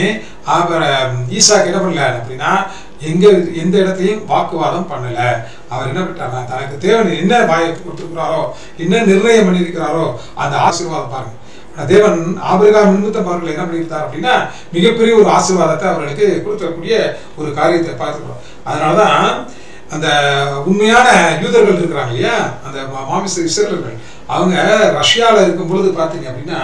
அவர் ஈசாக்கு என்ன பண்ணல அப்படின்னா எங்க எந்த இடத்தையும் வாக்குவாதம் பண்ணல. அவர் என்ன பண்ணிட்டாருன்னா தனக்கு தேவன் என்ன வாயை கொடுத்துருக்கிறாரோ என்ன நிர்ணயம் பண்ணியிருக்கிறாரோ அந்த ஆசீர்வாதம் பாருங்க. தேவன் ஆபிரகாம் நிமித்தம் அவர்கள் என்ன பண்ணியிருந்தார் அப்படின்னா மிகப்பெரிய ஒரு ஆசீர்வாதத்தை அவர்களுக்கு கொடுத்தக்கூடிய ஒரு காரியத்தை பார்த்துக்கிறோம். அதனாலதான் அந்த உண்மையான யூதர்கள் இருக்கிறாங்க இல்லையா? அந்த மா- மாமிச இஸ்ரேலர்கள். அவங்க ரஷ்யாவில் இருக்கும் பொழுது பார்த்தீங்க அப்படின்னா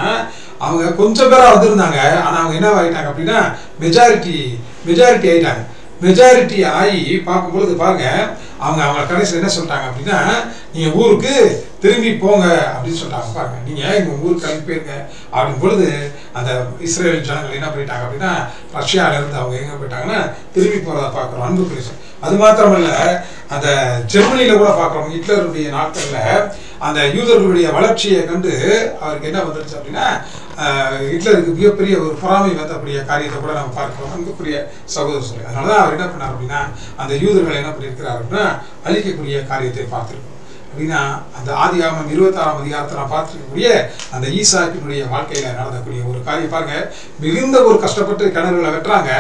அவங்க கொஞ்சம் பேராக வந்திருந்தாங்க. ஆனால் அவங்க என்ன ஆகிட்டாங்க அப்படின்னா மெஜாரிட்டி மெஜாரிட்டி ஆகிட்டாங்க மெஜாரிட்டி ஆகி பார்க்கும் பொழுது பாருங்க அவங்க அவங்க கடைசியில் என்ன சொல்லிட்டாங்க அப்படின்னா நீங்கள் ஊருக்கு திரும்பி போங்க அப்படின்னு சொல்லிட்டாங்க. பாருங்க நீங்கள் எங்கள் ஊருக்கு கிளம்பி போயிருங்க அப்படின் பொழுது அந்த இஸ்ரேல் ஜனங்கள் என்ன பண்ணிட்டாங்க அப்படின்னா ரஷ்யாவிலேருந்து அவங்க எங்கே போயிட்டாங்கன்னா திரும்பி போகிறத பார்க்குறோம் அன்பு கிறிஸ்து அது மாத்திரமல்ல அந்த ஜெர்மனியில் கூட பார்க்குறோம் ஹிட்லருடைய நாட்களில் அந்த யூதர்களுடைய வளர்ச்சியை கண்டு அவருக்கு என்ன வந்துருச்சு அப்படின்னா ஹிட்லருக்கு மிகப்பெரிய ஒரு பொறாமை வந்தக்கூடிய காரியத்தை கூட நம்ம பார்க்கிறோம் அன்புக்குரிய சகோதர சொல்லி. அதனால தான் அவர் என்ன பண்ணார் அப்படின்னா அந்த யூதர்களை என்ன பண்ணியிருக்கிறார் அப்படின்னா அழிக்கக்கூடிய காரியத்தை பார்த்துருக்கோம் அப்படின்னா அந்த ஆதி ஆமம் இருபத்தாறாம் அதிகாரத்தை நான் பார்த்துருக்கக்கூடிய அந்த ஈசாக்கினுடைய வாழ்க்கையில் நடந்தக்கூடிய ஒரு காரியம் பாருங்க. மிகுந்த ஒரு கஷ்டப்பட்டு கிணறுகளை வெட்டுறாங்க.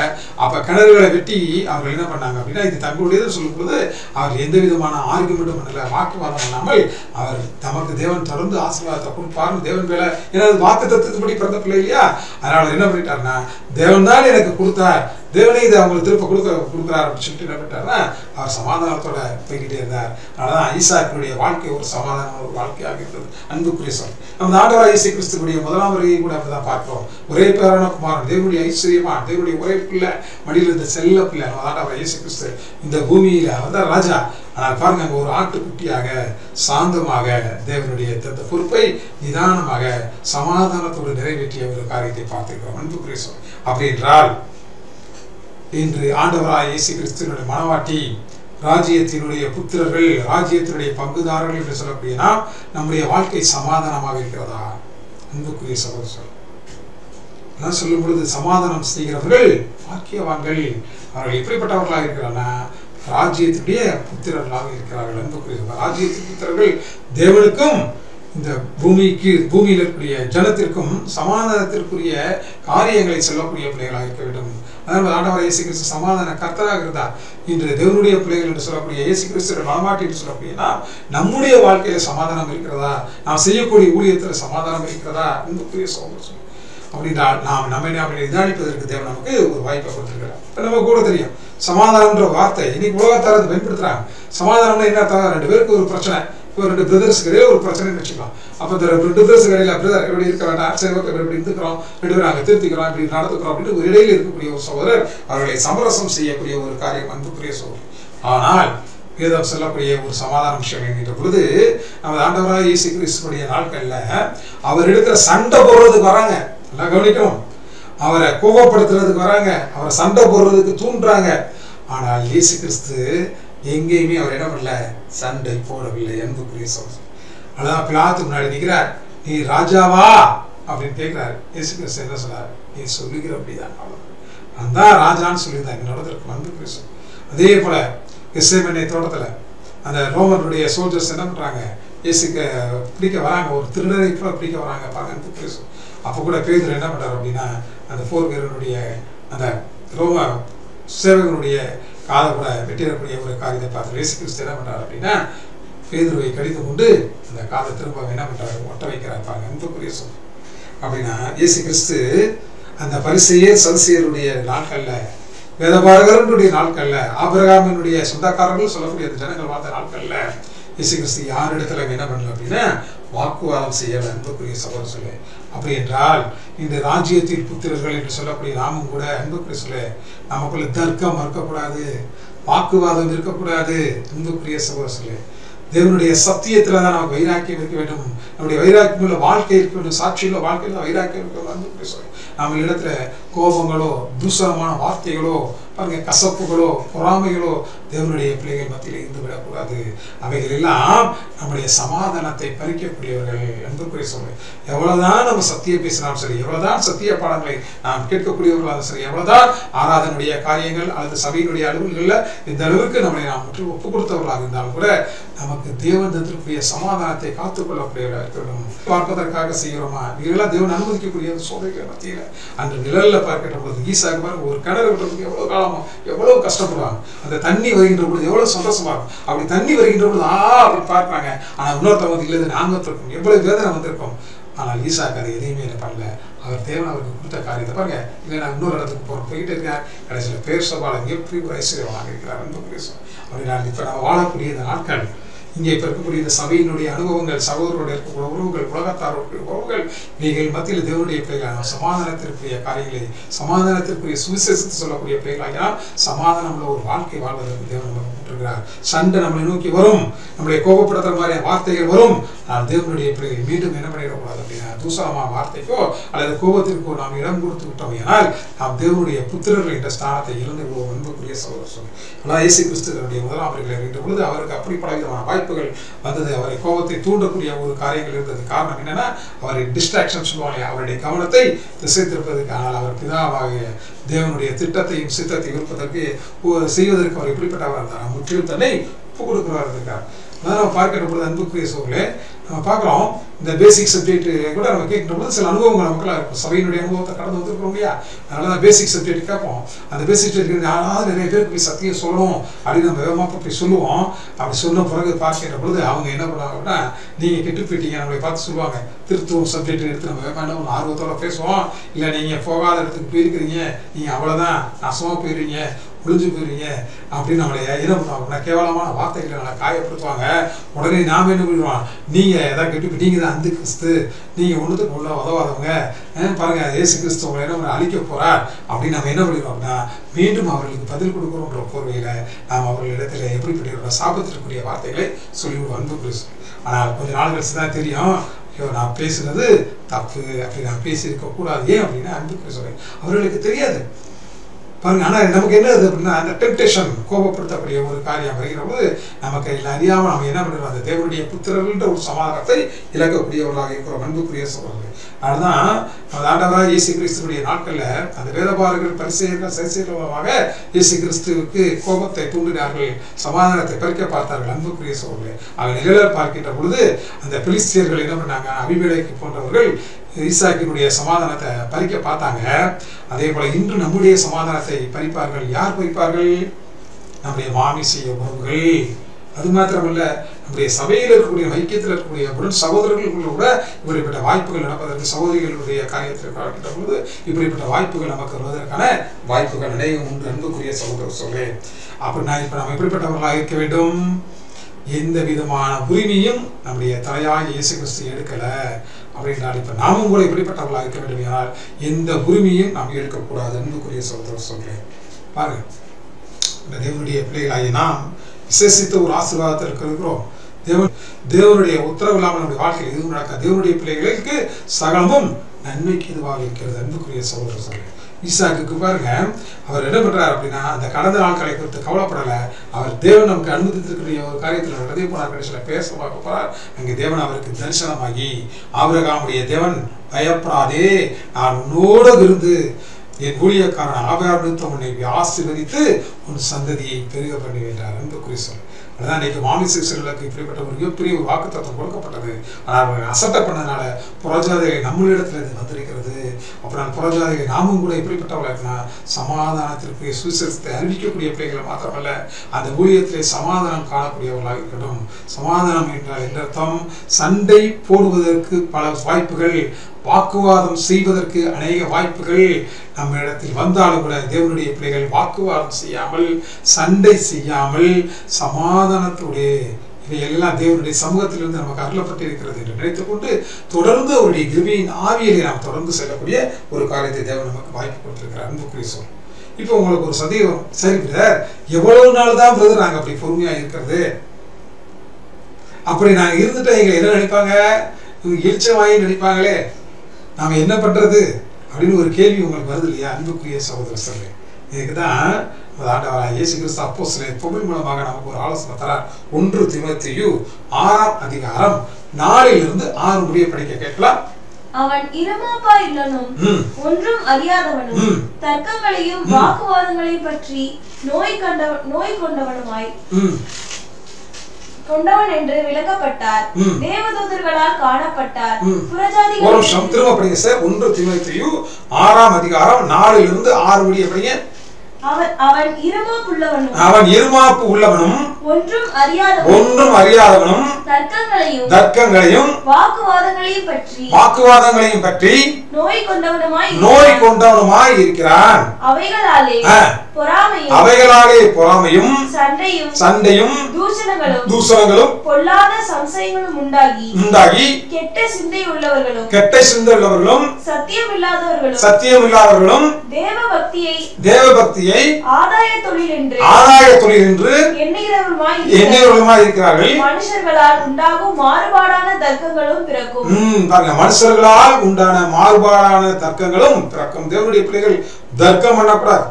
அப்போ கிணறுகளை வெட்டி அவர்கள் என்ன பண்ணாங்க அப்படின்னா இது தங்களுடையது சொல்லும்போது அவர் எந்த விதமான ஆர்குமெண்ட்டும் பண்ணல வாக்குவாதம் பண்ணாமல் அவர் தமக்கு தேவன் தொடர்ந்து ஆசீர்வாதத்தை கொடுப்பாருன்னு தேவன் மேலே ஏன்னா வாக்கு தத்துவத்துப்படி பிறந்த பிள்ளை இல்லையா? அதனால் என்ன பண்ணிட்டாருன்னா தேவன் தான் எனக்கு கொடுத்தார். தேவனே இதை அவங்களுக்கு திருப்ப கொடுக்க கொடுக்குறாரு அப்படின்னு சொல்லிட்டு என்ன பண்ணிட்டாருன்னா அவர் சமாதானத்தோட போய்கிட்டே இருந்தார். அதனால ஐசாக்கினுடைய வாழ்க்கை ஒரு சமாதான ஒரு வாழ்க்கையாக இருந்தது. அன்புக்குரிய சொல். நம்ம ஆண்டவராக இயேசு கிறிஸ்துடைய முதலாம் வருகையை கூட அப்படிதான் பார்க்கிறோம். ஒரே பேரான குமாரன் தேவனுடைய ஐஸ்வர்யமா தேவனுடைய ஒரே பிள்ளை மடியில் இருந்த செல்ல பிள்ளை நம்ம ஆண்டவராக இயேசு கிறிஸ்து இந்த பூமியில் அவர் தான் ராஜா. ஆனால் பாருங்க அங்க ஒரு ஆட்டுக்குட்டியாக சாந்தமாக தேவனுடைய தந்த பொறுப்பை நிதானமாக சமாதானத்தோடு நிறைவேற்றிய ஒரு காரியத்தை பார்த்திருக்கிறோம் அன்புக்குரிய சொல் அப்படி என்றால் இன்று ஆண்டவராய் இயேசு கிறிஸ்துவனுடைய மனவாட்டி ராஜ்யத்தினுடைய புத்திரர்கள் ராஜ்யத்தினுடைய பங்குதாரர்கள் என்று சொல்லக்கூடிய நாம் நம்முடைய வாழ்க்கை சமாதானமாக இருக்கிறதா? அன்புக்குரிய சகோதரர் நான் சொல்லும் பொழுது சமாதானம் செய்கிறவர்கள் வாக்கியவான்கள் அவர்கள் எப்படிப்பட்டவர்களாக இருக்கிறான்னா ராஜ்யத்துடைய புத்திரர்களாக இருக்கிறார்கள். அன்புக்குரிய சகோதரர். ராஜ்யத்தின் புத்திரர்கள் தேவனுக்கும் இந்த பூமிக்கு பூமியில் இருக்கக்கூடிய ஜனத்திற்கும் சமாதானத்திற்குரிய காரியங்களை சொல்லக்கூடிய பிள்ளைகளாக இருக்க வேண்டும். அதனால் ஆண்டவர் இயேசு கிறிஸ்து சமாதான கர்த்தராக இருந்தார். இன்று தேவனுடைய பிள்ளைகள் என்று சொல்லக்கூடிய இயேசு கிறிஸ்து மனமாட்டி என்று சொல்லக்கூடிய நம்முடைய வாழ்க்கையில சமாதானம் இருக்கிறதா? நாம் செய்யக்கூடிய ஊழியத்தில் சமாதானம் இருக்கிறதா? அன்புக்குரிய சோதனை அப்படின்னு நாம் நம்மை அப்படி நிதானிப்பதற்கு தேவன் நமக்கு ஒரு வாய்ப்பை கொடுத்திருக்கிறார். இப்போ நமக்கு கூட தெரியும். சமாதானம்ன்ற வார்த்தை இன்னைக்கு உலகத்தார அதை பயன்படுத்துறாங்க. சமாதானம்னா என்ன அர்த்தம்? ரெண்டு பேருக்கு ஒரு பிரச்சனை. இப்போ ரெண்டு பிரதர்ஸ்க்கு இடையே ஒரு பிரச்சனைன்னு வச்சுக்கலாம். அப்போ இந்த ரெண்டு பிரதர்ஸ் இடையில பிரதர் எப்படி இருக்க வேண்டாம் சரி ஓகே இப்படி இருந்துக்கிறோம். ரெண்டு பேரும் நாங்கள் திருத்திக்கிறோம் இப்படி நடத்துக்கிறோம் அப்படின்னு ஒரு இடையில இருக்கக்கூடிய ஒரு சகோதரர் அவர்களை சமரசம் செய்யக்கூடிய ஒரு காரியம் அன்புக்குரிய சகோதரர். ஆனால் வேதம் சொல்லக்கூடிய ஒரு சமாதான விஷயம் என்கின்ற பொழுது நம்ம ஆண்டவராக இயேசு கிறிஸ்துடைய நாட்களில் அவர் எடுக்கிற சண்டை போடுறதுக்கு வராங்க. நல்லா கவனிக்கணும் அவரை கோபப்படுத்துறதுக்கு வராங்க. அவரை சண்டை போடுறதுக்கு தூண்டுறாங்க. ஆனால் இயேசு கிறிஸ்து எங்கேயுமே அவர் என்ன பண்ணல சண்டை போடவில்லை. அன்புக்குரிய சோதனை அதான் பிளாத்து முன்னாடி நிற்கிறார். நீ ராஜாவா? அப்படின்னு கேட்கிறாரு. இயேசு கிறிஸ்து என்ன சொன்னார் நீ சொல்லுகிறபடிதான். நான் தான் ராஜான்னு சொல்லியிருந்தாங்க இங்க நடந்திருக்கும் அன்புக்குரிய சோதனை அதே போல எஸ்ஏமனை தோட்டத்தில் அந்த ரோமனுடைய சோல்ஜர்ஸ் என்ன பண்ணுறாங்க இயேசுக்கு பிடிக்க வராங்க. ஒரு திருடரை கூட பிடிக்க வராங்க. பாருங்க அன்புக்குரிய சோதனை அப்போ கூட பேதர் என்ன பண்றாரு அப்படின்னா அந்த போர் வீரனுடைய அந்த ரோம சேவகனுடைய காதை கூட வெட்டிடக்கூடிய ஒரு காரியத்தை பார்த்து இயேசு கிறிஸ்து என்ன பண்றாரு அப்படின்னா பேதுருவை கடித்து கொண்டு அந்த காதை திரும்ப என்ன பண்ணுறாரு ஒட்ட வைக்கிறார். பாருங்க அன்புக்குரிய சொல். அப்படின்னா இயேசு கிறிஸ்து அந்த பரிசையே சதுசியருடைய நாட்களில் வேதபாரகர்களுடைய நாட்களில் ஆபிரகாமினுடைய சொந்தக்காரர்கள் சொல்லக்கூடிய அந்த ஜனங்கள் வாழ்ந்த நாட்களில் இயேசு கிறிஸ்து யாரிடத்துல என்ன பண்ணல அப்படின்னா வாக்குவாதம் செய்யலை. அன்புக்குரிய சகோதர சொல்லு அப்படி என்றால் இந்த ராஜ்யத்தில் புத்திரர்கள் என்று சொல்லக்கூடிய நாமும் கூட அன்பு சொல்லு நமக்குள்ள தர்க்கம் மறுக்கக்கூடாது வாக்குவாதம் இருக்கக்கூடாது அன்புக்குரிய பிரிய சொல்லு தேவனுடைய சத்தியத்தில் தான் நமக்கு வைராக்கியம் இருக்க வேண்டும். நம்முடைய வைராக்கியம் உள்ள வாழ்க்கை இருக்க வேண்டும். சாட்சியுள்ள வாழ்க்கையில் தான் வைராக்கியம் இருக்க வேண்டும். நம்ம இடத்துல கோபங்களோ தூசரமான வார்த்தைகளோ பாருங்க கசப்புகளோ பொறாமைகளோ தேவனுடைய பிள்ளைகள் மத்தியில் இருந்து விடக்கூடாது. அவைகள் எல்லாம் நம்முடைய சமாதானத்தை பறிக்கக்கூடியவர்கள். என்று சொல்லுவேன் எவ்வளவுதான் நம்ம சத்திய பேசினாலும் சரி எவ்வளவுதான் சத்திய பாடங்களை நாம் கேட்கக்கூடியவர்களாக சரி எவ்வளவுதான் ஆராதனுடைய காரியங்கள் அல்லது சபையினுடைய அலுவல்களில் இந்த அளவுக்கு நம்மளை நாம் முற்று ஒப்பு கொடுத்தவர்களாக இருந்தாலும் கூட நமக்கு தேவன் சமாதானத்தை காத்துக்கொள்ளக்கூடியவர்களாக இருக்கணும் பார்ப்பதற்காக செய்கிறோமா? இதெல்லாம் தேவன் அனுமதிக்கக்கூடிய சோதனைகள் மத்தியில். அன்று நிழலில் பார்க்கின்ற பொழுது ஈசாக்கு பாருங்க ஒரு கடல் விட்டதுக்கு எவ்வளவு காலம் ஆபிரகாம் எவ்வளவு கஷ்டப்படுவாங்க. அந்த தண்ணி வருகின்ற பொழுது எவ்வளவு சந்தோஷமா இருக்கும். அப்படி தண்ணி வருகின்ற பொழுது ஆ அப்படி பார்ப்பாங்க. ஆனால் இன்னொருத்தவங்க இல்லைன்னு இல்லை நாங்க வந்திருக்கோம் எவ்வளவு வேதனை வந்திருக்கோம். ஆனால் ஈசாக்கு அதை எதையுமே இல்லை பண்ணல. அவர் தேவன் அவருக்கு கொடுத்த காரியத்தை பாருங்க. இல்லை நான் இன்னொரு இடத்துக்கு போகிறோம் போயிட்டு இருக்கேன் கடைசியில் பேர் சவாலை எப்படி ஒரு ஐஸ்வர்யமாக இருக்கிறார். அன்பு பேசும் அப்படின்னா இப்போ நம்ம வாழக்கூடிய இந்த நாட்கள் இங்கே இப்போ இருக்கக்கூடிய இந்த சபையினுடைய அனுபவங்கள் சகோதரருடைய இருக்கக்கூடிய உறவுகள் உலகத்தாரோடைய உறவுகள் நீங்கள் மத்தியில் தேவனுடைய பிள்ளைகளாக சமாதானத்திற்குரிய காரியங்களை சமாதானத்திற்குரிய சுவிசேஷத்தை சொல்லக்கூடிய பிள்ளைகளாகினால் சமாதானம் உள்ள ஒரு வாழ்க்கை வாழ்வதற்கு தேவன் நமக்கு சண்டை நம்மளை நோக்கி வரும். நம்மளை கோபப்படுத்துற மாதிரி வார்த்தைகள் வரும். நான் தேவனுடைய பிள்ளைகள் மீண்டும் என்ன பண்ணிடக்கூடாது அப்படின்னா தூசாமா வார்த்தைக்கோ அல்லது கோபத்திற்கோ நாம் இடம் கொடுத்து விட்டோம் ஏனால் நாம் தேவனுடைய புத்திரர்கள் என்ற ஸ்தானத்தை இழந்து விடுவோம் அன்புக்குரிய சகோதரர் ஆனால் இயேசு கிறிஸ்துவனுடைய முதலாம் அவர்கள் இருக்கின்ற பொழுது அவருக்கு அப்படி பலவிதமான வாய்ப்புகள் வந்தது. அவரை கோபத்தை தூண்டக்கூடிய ஒரு காரியங்கள் இருந்தது. காரணம் என்னன்னா அவரை டிஸ்ட்ராக்ஷன் சொல்லுவாங்க அவருடைய கவனத்தை திசை திருப்பதற்கு. ஆனால் அவர் பிதாவாக தேவனுடைய திட்டத்தையும் சித்தத்தையும் இருப்பதற்கு செய்வதற்கு அவர் எப்படிப்பட்டவர் இருந்தார் முற்றிலும் தன்னை ஒப்பு கொடுக்கிறவர் இருக்கார் அதான் நம்ம பார்க்கிற பொழுது அன்புக்குரிய சூழலே நம்ம பார்க்குறோம் இந்த பேசிக் சப்ஜெக்ட் கூட நம்ம கேட்கிற பொழுது சில அனுபவங்கள் நமக்குலாம் இருக்கும் சபையினுடைய அனுபவத்தை கடந்து வந்துருக்கோம் இல்லையா? அதனால தான் பேசிக் சப்ஜெக்ட் கேட்போம். அந்த பேசிக் சப்ஜெக்ட் யாராவது நிறைய பேருக்கு போய் சத்தியம் சொல்லணும் அப்படின்னு நம்ம வேகமாக போய் சொல்லுவோம். அப்படி சொன்ன பிறகு பார்க்கிற பொழுது அவங்க என்ன பண்ணுவாங்க அப்படின்னா நீங்கள் கெட்டு போயிட்டீங்க. நம்மளை பார்த்து சொல்லுவாங்க. திருத்துவம் சப்ஜெக்ட் எடுத்து நம்ம வேகமாக என்ன ஒன்று ஆர்வத்தோட பேசுவோம். இல்லை நீங்கள் போகாத இடத்துக்கு போயிருக்கிறீங்க. நீங்கள் அவ்வளோதான் நாசமாக போயிடுறீங்க முடிஞ்சு போயிருவீங்க அப்படின்னு நம்மளை என்ன பண்ணுவாங்க அப்படின்னா கேவலமான வார்த்தைகளை நம்மளை காயப்படுத்துவாங்க. உடனே நாம என்ன பண்ணிடுவான் நீங்கள் எதாவது கெட்டு நீங்கள் தான் அந்த கிறிஸ்து. நீங்கள் ஒன்றுத்துக்கு உள்ள உதவாதவங்க. அஹ் பாருங்க இயேசு கிறிஸ்து உங்களை என்ன பண்ண அழிக்க போறார். அப்படின்னு நம்ம என்ன பண்ணிடுவோம் அப்படின்னா மீண்டும் அவர்களுக்கு பதில் கொடுக்குறோன்ற போர்வையில் நாம் அவர்களிடத்தில் எப்படிப்பட்ட சாபத்திற்குரிய வார்த்தைகளை சொல்லிவிடுவோம் அன்பு ஆனால் கொஞ்ச நாள் கழிச்சு தான் தெரியும் ஐயோ நான் பேசுனது தப்பு அப்படி நான் பேசியிருக்க கூடாது. ஏன் அப்படின்னா அன்பு கிறிஸ்துவை. அவர்களுக்கு தெரியாது. பாருங்க ஆனால் நமக்கு என்ன இது அப்படின்னா அந்த டெம்டேஷன் கோபப்படுத்தக்கூடிய ஒரு காரியம் வருகிற போது நமக்கு இல்லை அறியாமல் நம்ம என்ன பண்ணுறோம் அந்த தேவனுடைய புத்திரர்கள்ன்ற ஒரு சமாதானத்தை இழக்கக்கூடியவர்களாக இருக்கிறோம் அன்புக்குரிய சொல்றாங்க அதுதான் நமது ஆண்டவராக இயேசு கிறிஸ்துடைய நாட்களில் அந்த வேதபாரர்கள் பரிசெயர்கள் சரிசீலமாக இயேசு கிறிஸ்துவுக்கு கோபத்தை தூண்டினார்கள் சமாதானத்தை பறிக்க பார்த்தார்கள் அன்புக்குரிய சோழர்களே அவர் நிழலர் பார்க்கின்ற பொழுது அந்த பிலிஸ்தியர்கள் என்ன பண்ணாங்க? அபிவேலைக்கு போன்றவர்கள் ஈசாக்கினுடைய சமாதானத்தை பறிக்க பார்த்தாங்க. அதே போல இன்று நம்முடைய சமாதானத்தை பறிப்பார்கள். யார் பறிப்பார்கள்? நம்முடைய மாமிசைய உறவுகள். அது மாத்திரமல்ல நம்முடைய சபையில் இருக்கக்கூடிய ஐக்கியத்தில் இருக்கக்கூடிய உடன் சகோதரர்களுக்குள்ள கூட இப்படிப்பட்ட வாய்ப்புகள் நடப்பதற்கு சகோதரிகளுடைய காரியத்தில் பார்க்கின்ற பொழுது இப்படிப்பட்ட வாய்ப்புகள் நமக்கு வருவதற்கான வாய்ப்புகள் நிறைய உண்டு. அன்புக்குரிய சகோதரர் சொல்றேன் அப்படின்னா இப்ப நம்ம எப்படிப்பட்டவர்களாக இருக்க வேண்டும்? எந்த விதமான உரிமையும் நம்முடைய தலையாக இயேசு கிறிஸ்து எடுக்கலை. அப்படின்றால் இப்ப நாமும் கூட இப்படிப்பட்டவர்களாக இருக்க வேண்டும் என்றால் எந்த உரிமையும் நாம் எடுக்கக்கூடாது அன்புக்குரிய சகோதரர் சொல்றேன். பாருங்க. இந்த தேவனுடைய பிள்ளைகளாகி நாம் விசேஷித்த ஒரு ஆசீர்வாதத்தில் இருக்கிறோம். தேவன் தேவனுடைய உத்தரவு இல்லாமல் நம்முடைய வாழ்க்கையில் எதுவும் நடக்க தேவனுடைய பிள்ளைகளுக்கு சகலமும் நன்மைக்கு இதுவாக இருக்கிறது அன்புக்குரிய சகோதரர் சொல்றேன். ஈசாக்குக்கு பாருங்க அவர் என்ன பண்றாரு அப்படின்னா அந்த கடந்த நாட்களை குறித்து கவலைப்படலை. அவர் தேவன் நமக்கு அனுமதித்திருக்கிற ஒரு காரியத்தில் நடந்தே போனார் கடைசியில் பேச பார்க்க போறார். அங்கே தேவன் அவருக்கு தரிசனமாகி ஆபிரகாமுடைய தேவன் பயப்படாதே நான் உன்னோடு இருந்து என் ஊழியக்காரன் ஆபிரகாம் உன்னை ஆசீர்வதித்து உன் சந்ததியை பெருக பண்ணி வேண்டார் அன்புக்குரிய சொல் அதுதான் இன்னைக்கு மாமி சிறுகளுக்கு இப்படிப்பட்ட ஒரு மிகப்பெரிய ஒரு தத்துவம் கொடுக்கப்பட்டது. ஆனால் அவர்கள் அசட்டை பண்ணதுனால புறஜாதிகள் நம்மளிடத்தில் இது வந்திருக்கிறது. அப்புறம் புறஜாதிகள் நாமும் கூட எப்படிப்பட்டவர்களா சமாதானத்திற்கு சுவிசேஷத்தை அறிவிக்கக்கூடிய பிள்ளைகளை மாத்திரமல்ல அந்த ஊழியத்திலே சமாதானம் காணக்கூடியவர்களாக இருக்கட்டும். சமாதானம் என்றால் என்ற அர்த்தம் சண்டை போடுவதற்கு பல வாய்ப்புகள். வாக்குவாதம் செய்வதற்கு அநேக வாய்ப்புகள் நம்ம இடத்தில் வந்தாலும் கூட தேவனுடைய பிள்ளைகள் வாக்குவாதம் செய்யாமல் சண்டை செய்யாமல் சமாதானத்துடைய இவையெல்லாம் தேவனுடைய சமூகத்திலிருந்து நமக்கு அருளப்பட்டு இருக்கிறது என்று நினைத்துக்கொண்டு தொடர்ந்து அவருடைய கிருவியின் ஆவியலை நாம் தொடர்ந்து செல்லக்கூடிய ஒரு காரியத்தை தேவன் நமக்கு வாய்ப்பு கொடுத்திருக்கிறார். அன்புக்குரிய சொல் இப்போ உங்களுக்கு ஒரு சந்தேகம். சரி பிரதர் எவ்வளவு நாள் தான் பிரதர் நாங்கள் அப்படி பொறுமையாக இருக்கிறது? அப்படி நாங்கள் இருந்துட்டா எங்களை என்ன நினைப்பாங்க? இவங்க இழிச்சவாயி நினைப்பாங்களே. நாம என்ன பண்றது அப்படின்னு ஒரு கேள்வி உங்களுக்கு வருது இல்லையா? அன்புக்குரிய சகோதர சொல்றேன் இதுக்கு தான் ஆண்டவராக இயேசு கிறிஸ்து அப்போ சில பொருள் மூலமாக நமக்கு ஒரு ஆலோசனை தரார். ஒன்று திமுத்தையு ஆறாம் அதிகாரம் நாளிலிருந்து ஆறு முடிய படிக்க கேட்கலாம். அவன் இருமாப்பா இல்லனும். ஒன்றும் அறியாதவனும். தர்க்கங்களையும் வாக்குவாதங்களையும் பற்றி நோய் கண்ட நோய் கொண்டவனுமாய் கொண்டவன் என்று விளக்கப்பட்டார். தேவதூதர்களால் காணப்பட்டார் ம். ஒரு புறஜாதிகள் நிமிஷம் திரும்ப படிங்க சார் ஒன்று திமுத்தையு ஆறாம் அதிகாரம் நாலிலிருந்து ஆறு முடிய படிங்க அவன் இருமாப்பு உள்ளவனும் ஒன்றும் அறியாதவனும் தர்க்கங்களையும் வாக்குவாதங்களையும் பற்றி நோய் கொண்டவனுமாய் இருக்கிறான் அவைகளாலே. பொறாமையும் சண்டையும் சண்டையும் தூஷணங்களும் பொல்லாத சம்சயங்களும் உண்டாகி உண்டாகி கெட்ட சிந்தை உள்ளவர்களும் கெட்ட சிந்தள்ளவர்களும் சத்தியம் இல்லாதவர்களும் சத்தியம் இல்லாதவர்களும் தேவ பக்தியை தேவ பக்தியை ஆதாய தொழில் என்று ஆதாய தொழில் என்று எண்ணுகிறவருமாய் இருக்கிற எண்ணெய்களுமாய் இருக்கிறார்கள். மனுஷர்களால் உண்டாகும் மாறுபாடான தர்க்கங்களும் பிறக்கும். ம், பாருங்க மனுஷர்களால் உண்டான மாறுபாடான தர்க்கங்களும் பிறக்கும். தேவனுடைய பிள்ளைகள் தர்க்கம் பண்ணக்கூடாது.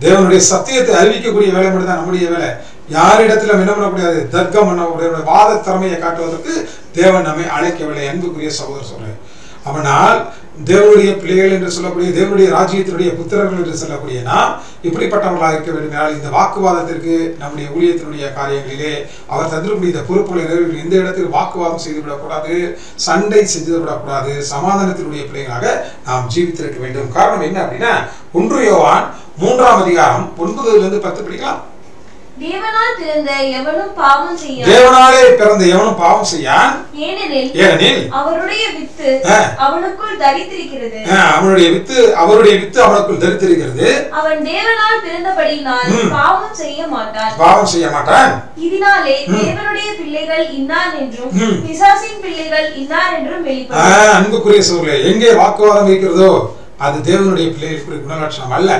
தேவனுடைய சத்தியத்தை அறிவிக்கக்கூடிய வேலை மட்டும் தான் நம்முடைய வேலை. யாரிடத்திலும் என்ன பண்ணக்கூடாது? தர்க்கம் பண்ணக்கூடிய வாத திறமையை காட்டுவதற்கு தேவன் நம்மை அழைக்கவில்லை. அன்புக்குரிய சகோதரர் சொல்றேன். அவனால் தேவனுடைய பிள்ளைகள் என்று சொல்லக்கூடிய தேவனுடைய ராஜ்யத்தினுடைய புத்திரர்கள் என்று சொல்லக்கூடிய நாம் இப்படிப்பட்டவர்களாக இருக்க வேண்டுமானால் இந்த வாக்குவாதத்திற்கு நம்முடைய ஊழியத்தினுடைய காரியங்களிலே அவர் தந்திருக்கூடிய இந்த பொறுப்புகளை நிறைவேற்றி எந்த இடத்தில் வாக்குவாதம் செய்து விடக்கூடாது சண்டை செய்துவிடக்கூடாது சமாதானத்தினுடைய பிள்ளைகளாக நாம் ஜீவித்திருக்க வேண்டும். காரணம் என்ன அப்படின்னா ஒன்று யோவான் மூன்றாம் அதிகாரம் ஒன்பதுல இருந்து பத்து படிக்கலாம். தேவனால் பிறந்த எவனும் பாவம் செய்ய தேவனாலே பிறந்த எவனும் பாவம் செய்யான்? ஏனெனில் ஏனெனில்? அவருடைய வித்து ஆ. அவனுக்குள் தரித்திருக்கிறது. அஹ், அவனுடைய வித்து அவருடைய வித்து அவனுக்குள் தரித்திருக்கிறது. அவன் தேவனால் பிறந்தபடியினால் ம். பாவம் செய்ய மாட்டான். பாவம் செய்ய மாட்டான். இதனாலே தேவனுடைய பிள்ளைகள் இன்னார் என்றும் ம். பிசாசின் பிள்ளைகள் இன்னார் என்றும் வெளிப்படும் ஆஹ், அன்புக்குரிய சூழலே எங்கே வாக்குவாதம் இருக்கிறதோ அது தேவனுடைய பிள்ளைகளுக்குரிய குணலட்சணம் அல்ல.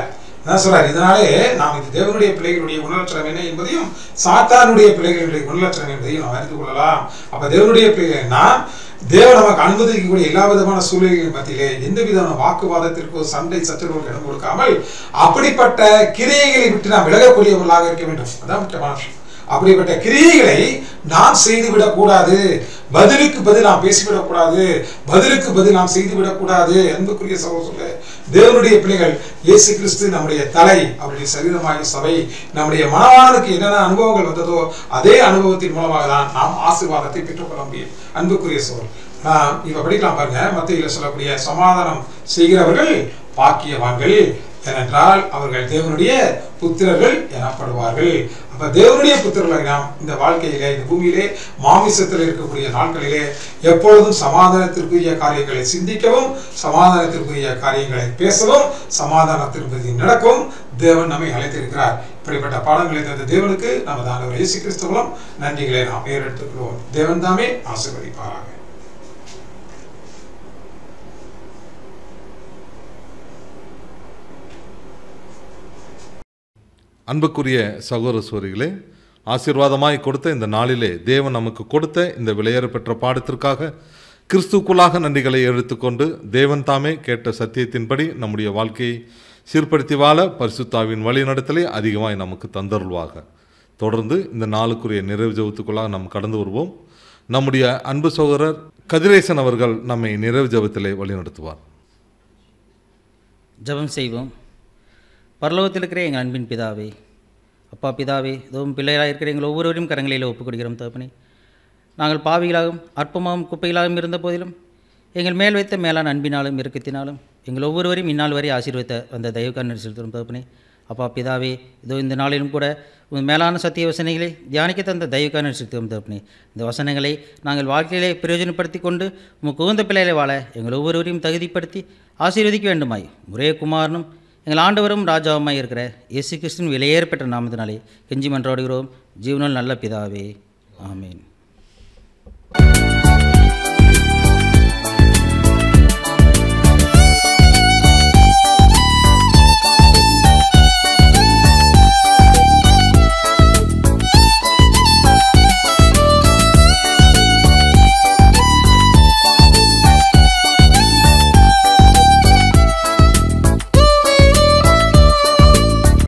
அதான் சொல்றாரு. இதனாலே நாம் இது தேவனுடைய பிள்ளைகளுடைய குணலட்சணம் என்ன என்பதையும் சாத்தானுடைய பிள்ளைகளுடைய குணலட்சணம் என்பதையும் நாம் அறிந்து கொள்ளலாம். அப்ப தேவனுடைய பிள்ளைகள்னா தேவன் நமக்கு அனுமதிக்கக்கூடிய எல்லா விதமான சூழ்நிலைகளின் மத்தியிலே எந்த விதமான வாக்குவாதத்திற்கோ சண்டை சச்சரவுக்கு இடம் கொடுக்காமல் அப்படிப்பட்ட கிரியைகளை விட்டு நாம் விலகக்கூடியவர்களாக இருக்க வேண்டும். அதான் முக்கியமான விஷயம். அப்படிப்பட்ட கிரியைகளை நாம் செய்துவிடக் கூடாது. பதிலுக்கு பதில் நாம் பேசிவிடக் கூடாது. பதிலுக்கு பதில் நாம் செய்துவிடக் கூடாது. அன்புக்குரிய சகோதரர்களே தேவனுடைய பிள்ளைகள் இயேசு கிறிஸ்து நம்முடைய தலை அவருடைய சரீரமாகிய சபை நம்முடைய மனவாளனுக்கு என்னென்ன அனுபவங்கள் வந்ததோ அதே அனுபவத்தின் மூலமாக தான் நாம் ஆசீர்வாதத்தை பெற்றுக்கொள்ள முடியும். அன்புக்குரிய சோழ் இப்ப படிக்கலாம் பாருங்க. மத்தியில் சொல்லக்கூடிய சமாதானம் செய்கிறவர்கள் பாக்கியவான்கள் ஏனென்றால் அவர்கள் தேவனுடைய புத்திரர்கள் எனப்படுவார்கள். அப்ப தேவனுடைய புத்திரர்கள் நாம் இந்த வாழ்க்கையிலே இந்த பூமியிலே மாமிசத்தில் இருக்கக்கூடிய நாட்களிலே எப்பொழுதும் சமாதானத்திற்குரிய காரியங்களை சிந்திக்கவும் சமாதானத்திற்குரிய காரியங்களை பேசவும் சமாதானத்திற்கு நடக்கவும் தேவன் நம்மை அழைத்திருக்கிறார். இப்படிப்பட்ட பாடங்களை தந்த தேவனுக்கு நமது ஆண்டவர் இயேசு கிறிஸ்து நன்றிகளை நாம் ஏறெடுத்துக் தேவன் தாமே ஆசீர்வதிப்பாராக. அன்புக்குரிய சகோதர சோரிகளே ஆசீர்வாதமாய் கொடுத்த இந்த நாளிலே தேவன் நமக்கு கொடுத்த இந்த விலையேற பெற்ற பாடத்திற்காக கிறிஸ்துக்குள்ளாக நன்றிகளை எடுத்துக்கொண்டு தேவன் தாமே கேட்ட சத்தியத்தின்படி நம்முடைய வாழ்க்கையை சீர்படுத்தி வாழ பரிசுத்தாவின் வழிநடத்தலை அதிகமாய் நமக்கு தந்தருள்வாக. தொடர்ந்து இந்த நாளுக்குரிய நிறைவு ஜெபத்துக்குள்ளாக நாம் கடந்து வருவோம். நம்முடைய அன்பு சகோதரர் கதிரேசன் அவர்கள் நம்மை நிறைவு ஜெபத்திலே வழிநடத்துவார். ஜெபம் செய்வோம். பரலோகத்தில் இருக்கிற எங்கள் அன்பின் பிதாவே. அப்பா பிதாவே இதுவும் பிள்ளைகளாக இருக்கிற எங்கள் ஒவ்வொருவரையும் கரங்களில் ஒப்புக்கொடுக்கிறோம் தகப்பனே. நாங்கள் பாவிகளாகவும் அற்பமாகவும் குப்பைகளாகவும் இருந்த போதிலும் எங்கள் மேல் வைத்த மேலான அன்பினாலும் இறுக்கத்தினாலும் எங்கள் ஒவ்வொருவரையும் இந்நாள் வரை ஆசீர்வதித்த அந்த தயவுக்காரன் செலுத்துகிறோம் தகப்பனே. அப்பா பிதாவே இதோ இந்த நாளிலும் கூட உங்கள் மேலான சத்திய வசனங்களை தியானிக்க தந்த தயவுக்காரன் செலுத்துகிறோம் தகப்பனே. இந்த வசனங்களை நாங்கள் வாழ்க்கையிலே பிரயோஜனப்படுத்தி கொண்டு உங்கள் குகுந்த பிள்ளைகளை வாழ எங்கள் ஒவ்வொருவரையும் தகுதிப்படுத்தி ஆசீர்வதிக்க வேண்டுமாய். ஒரே குமாரனும் எங்கள் ஆண்டவரும் ராஜாவுமாய் இருக்கிற இயேசு கிறிஸ்துவின் விலையேற பெற்ற நாமத்தினாலே கெஞ்சி மன்றாடுகிறோம். ஜீவனால் நல்ல பிதாவே. ஆமீன்.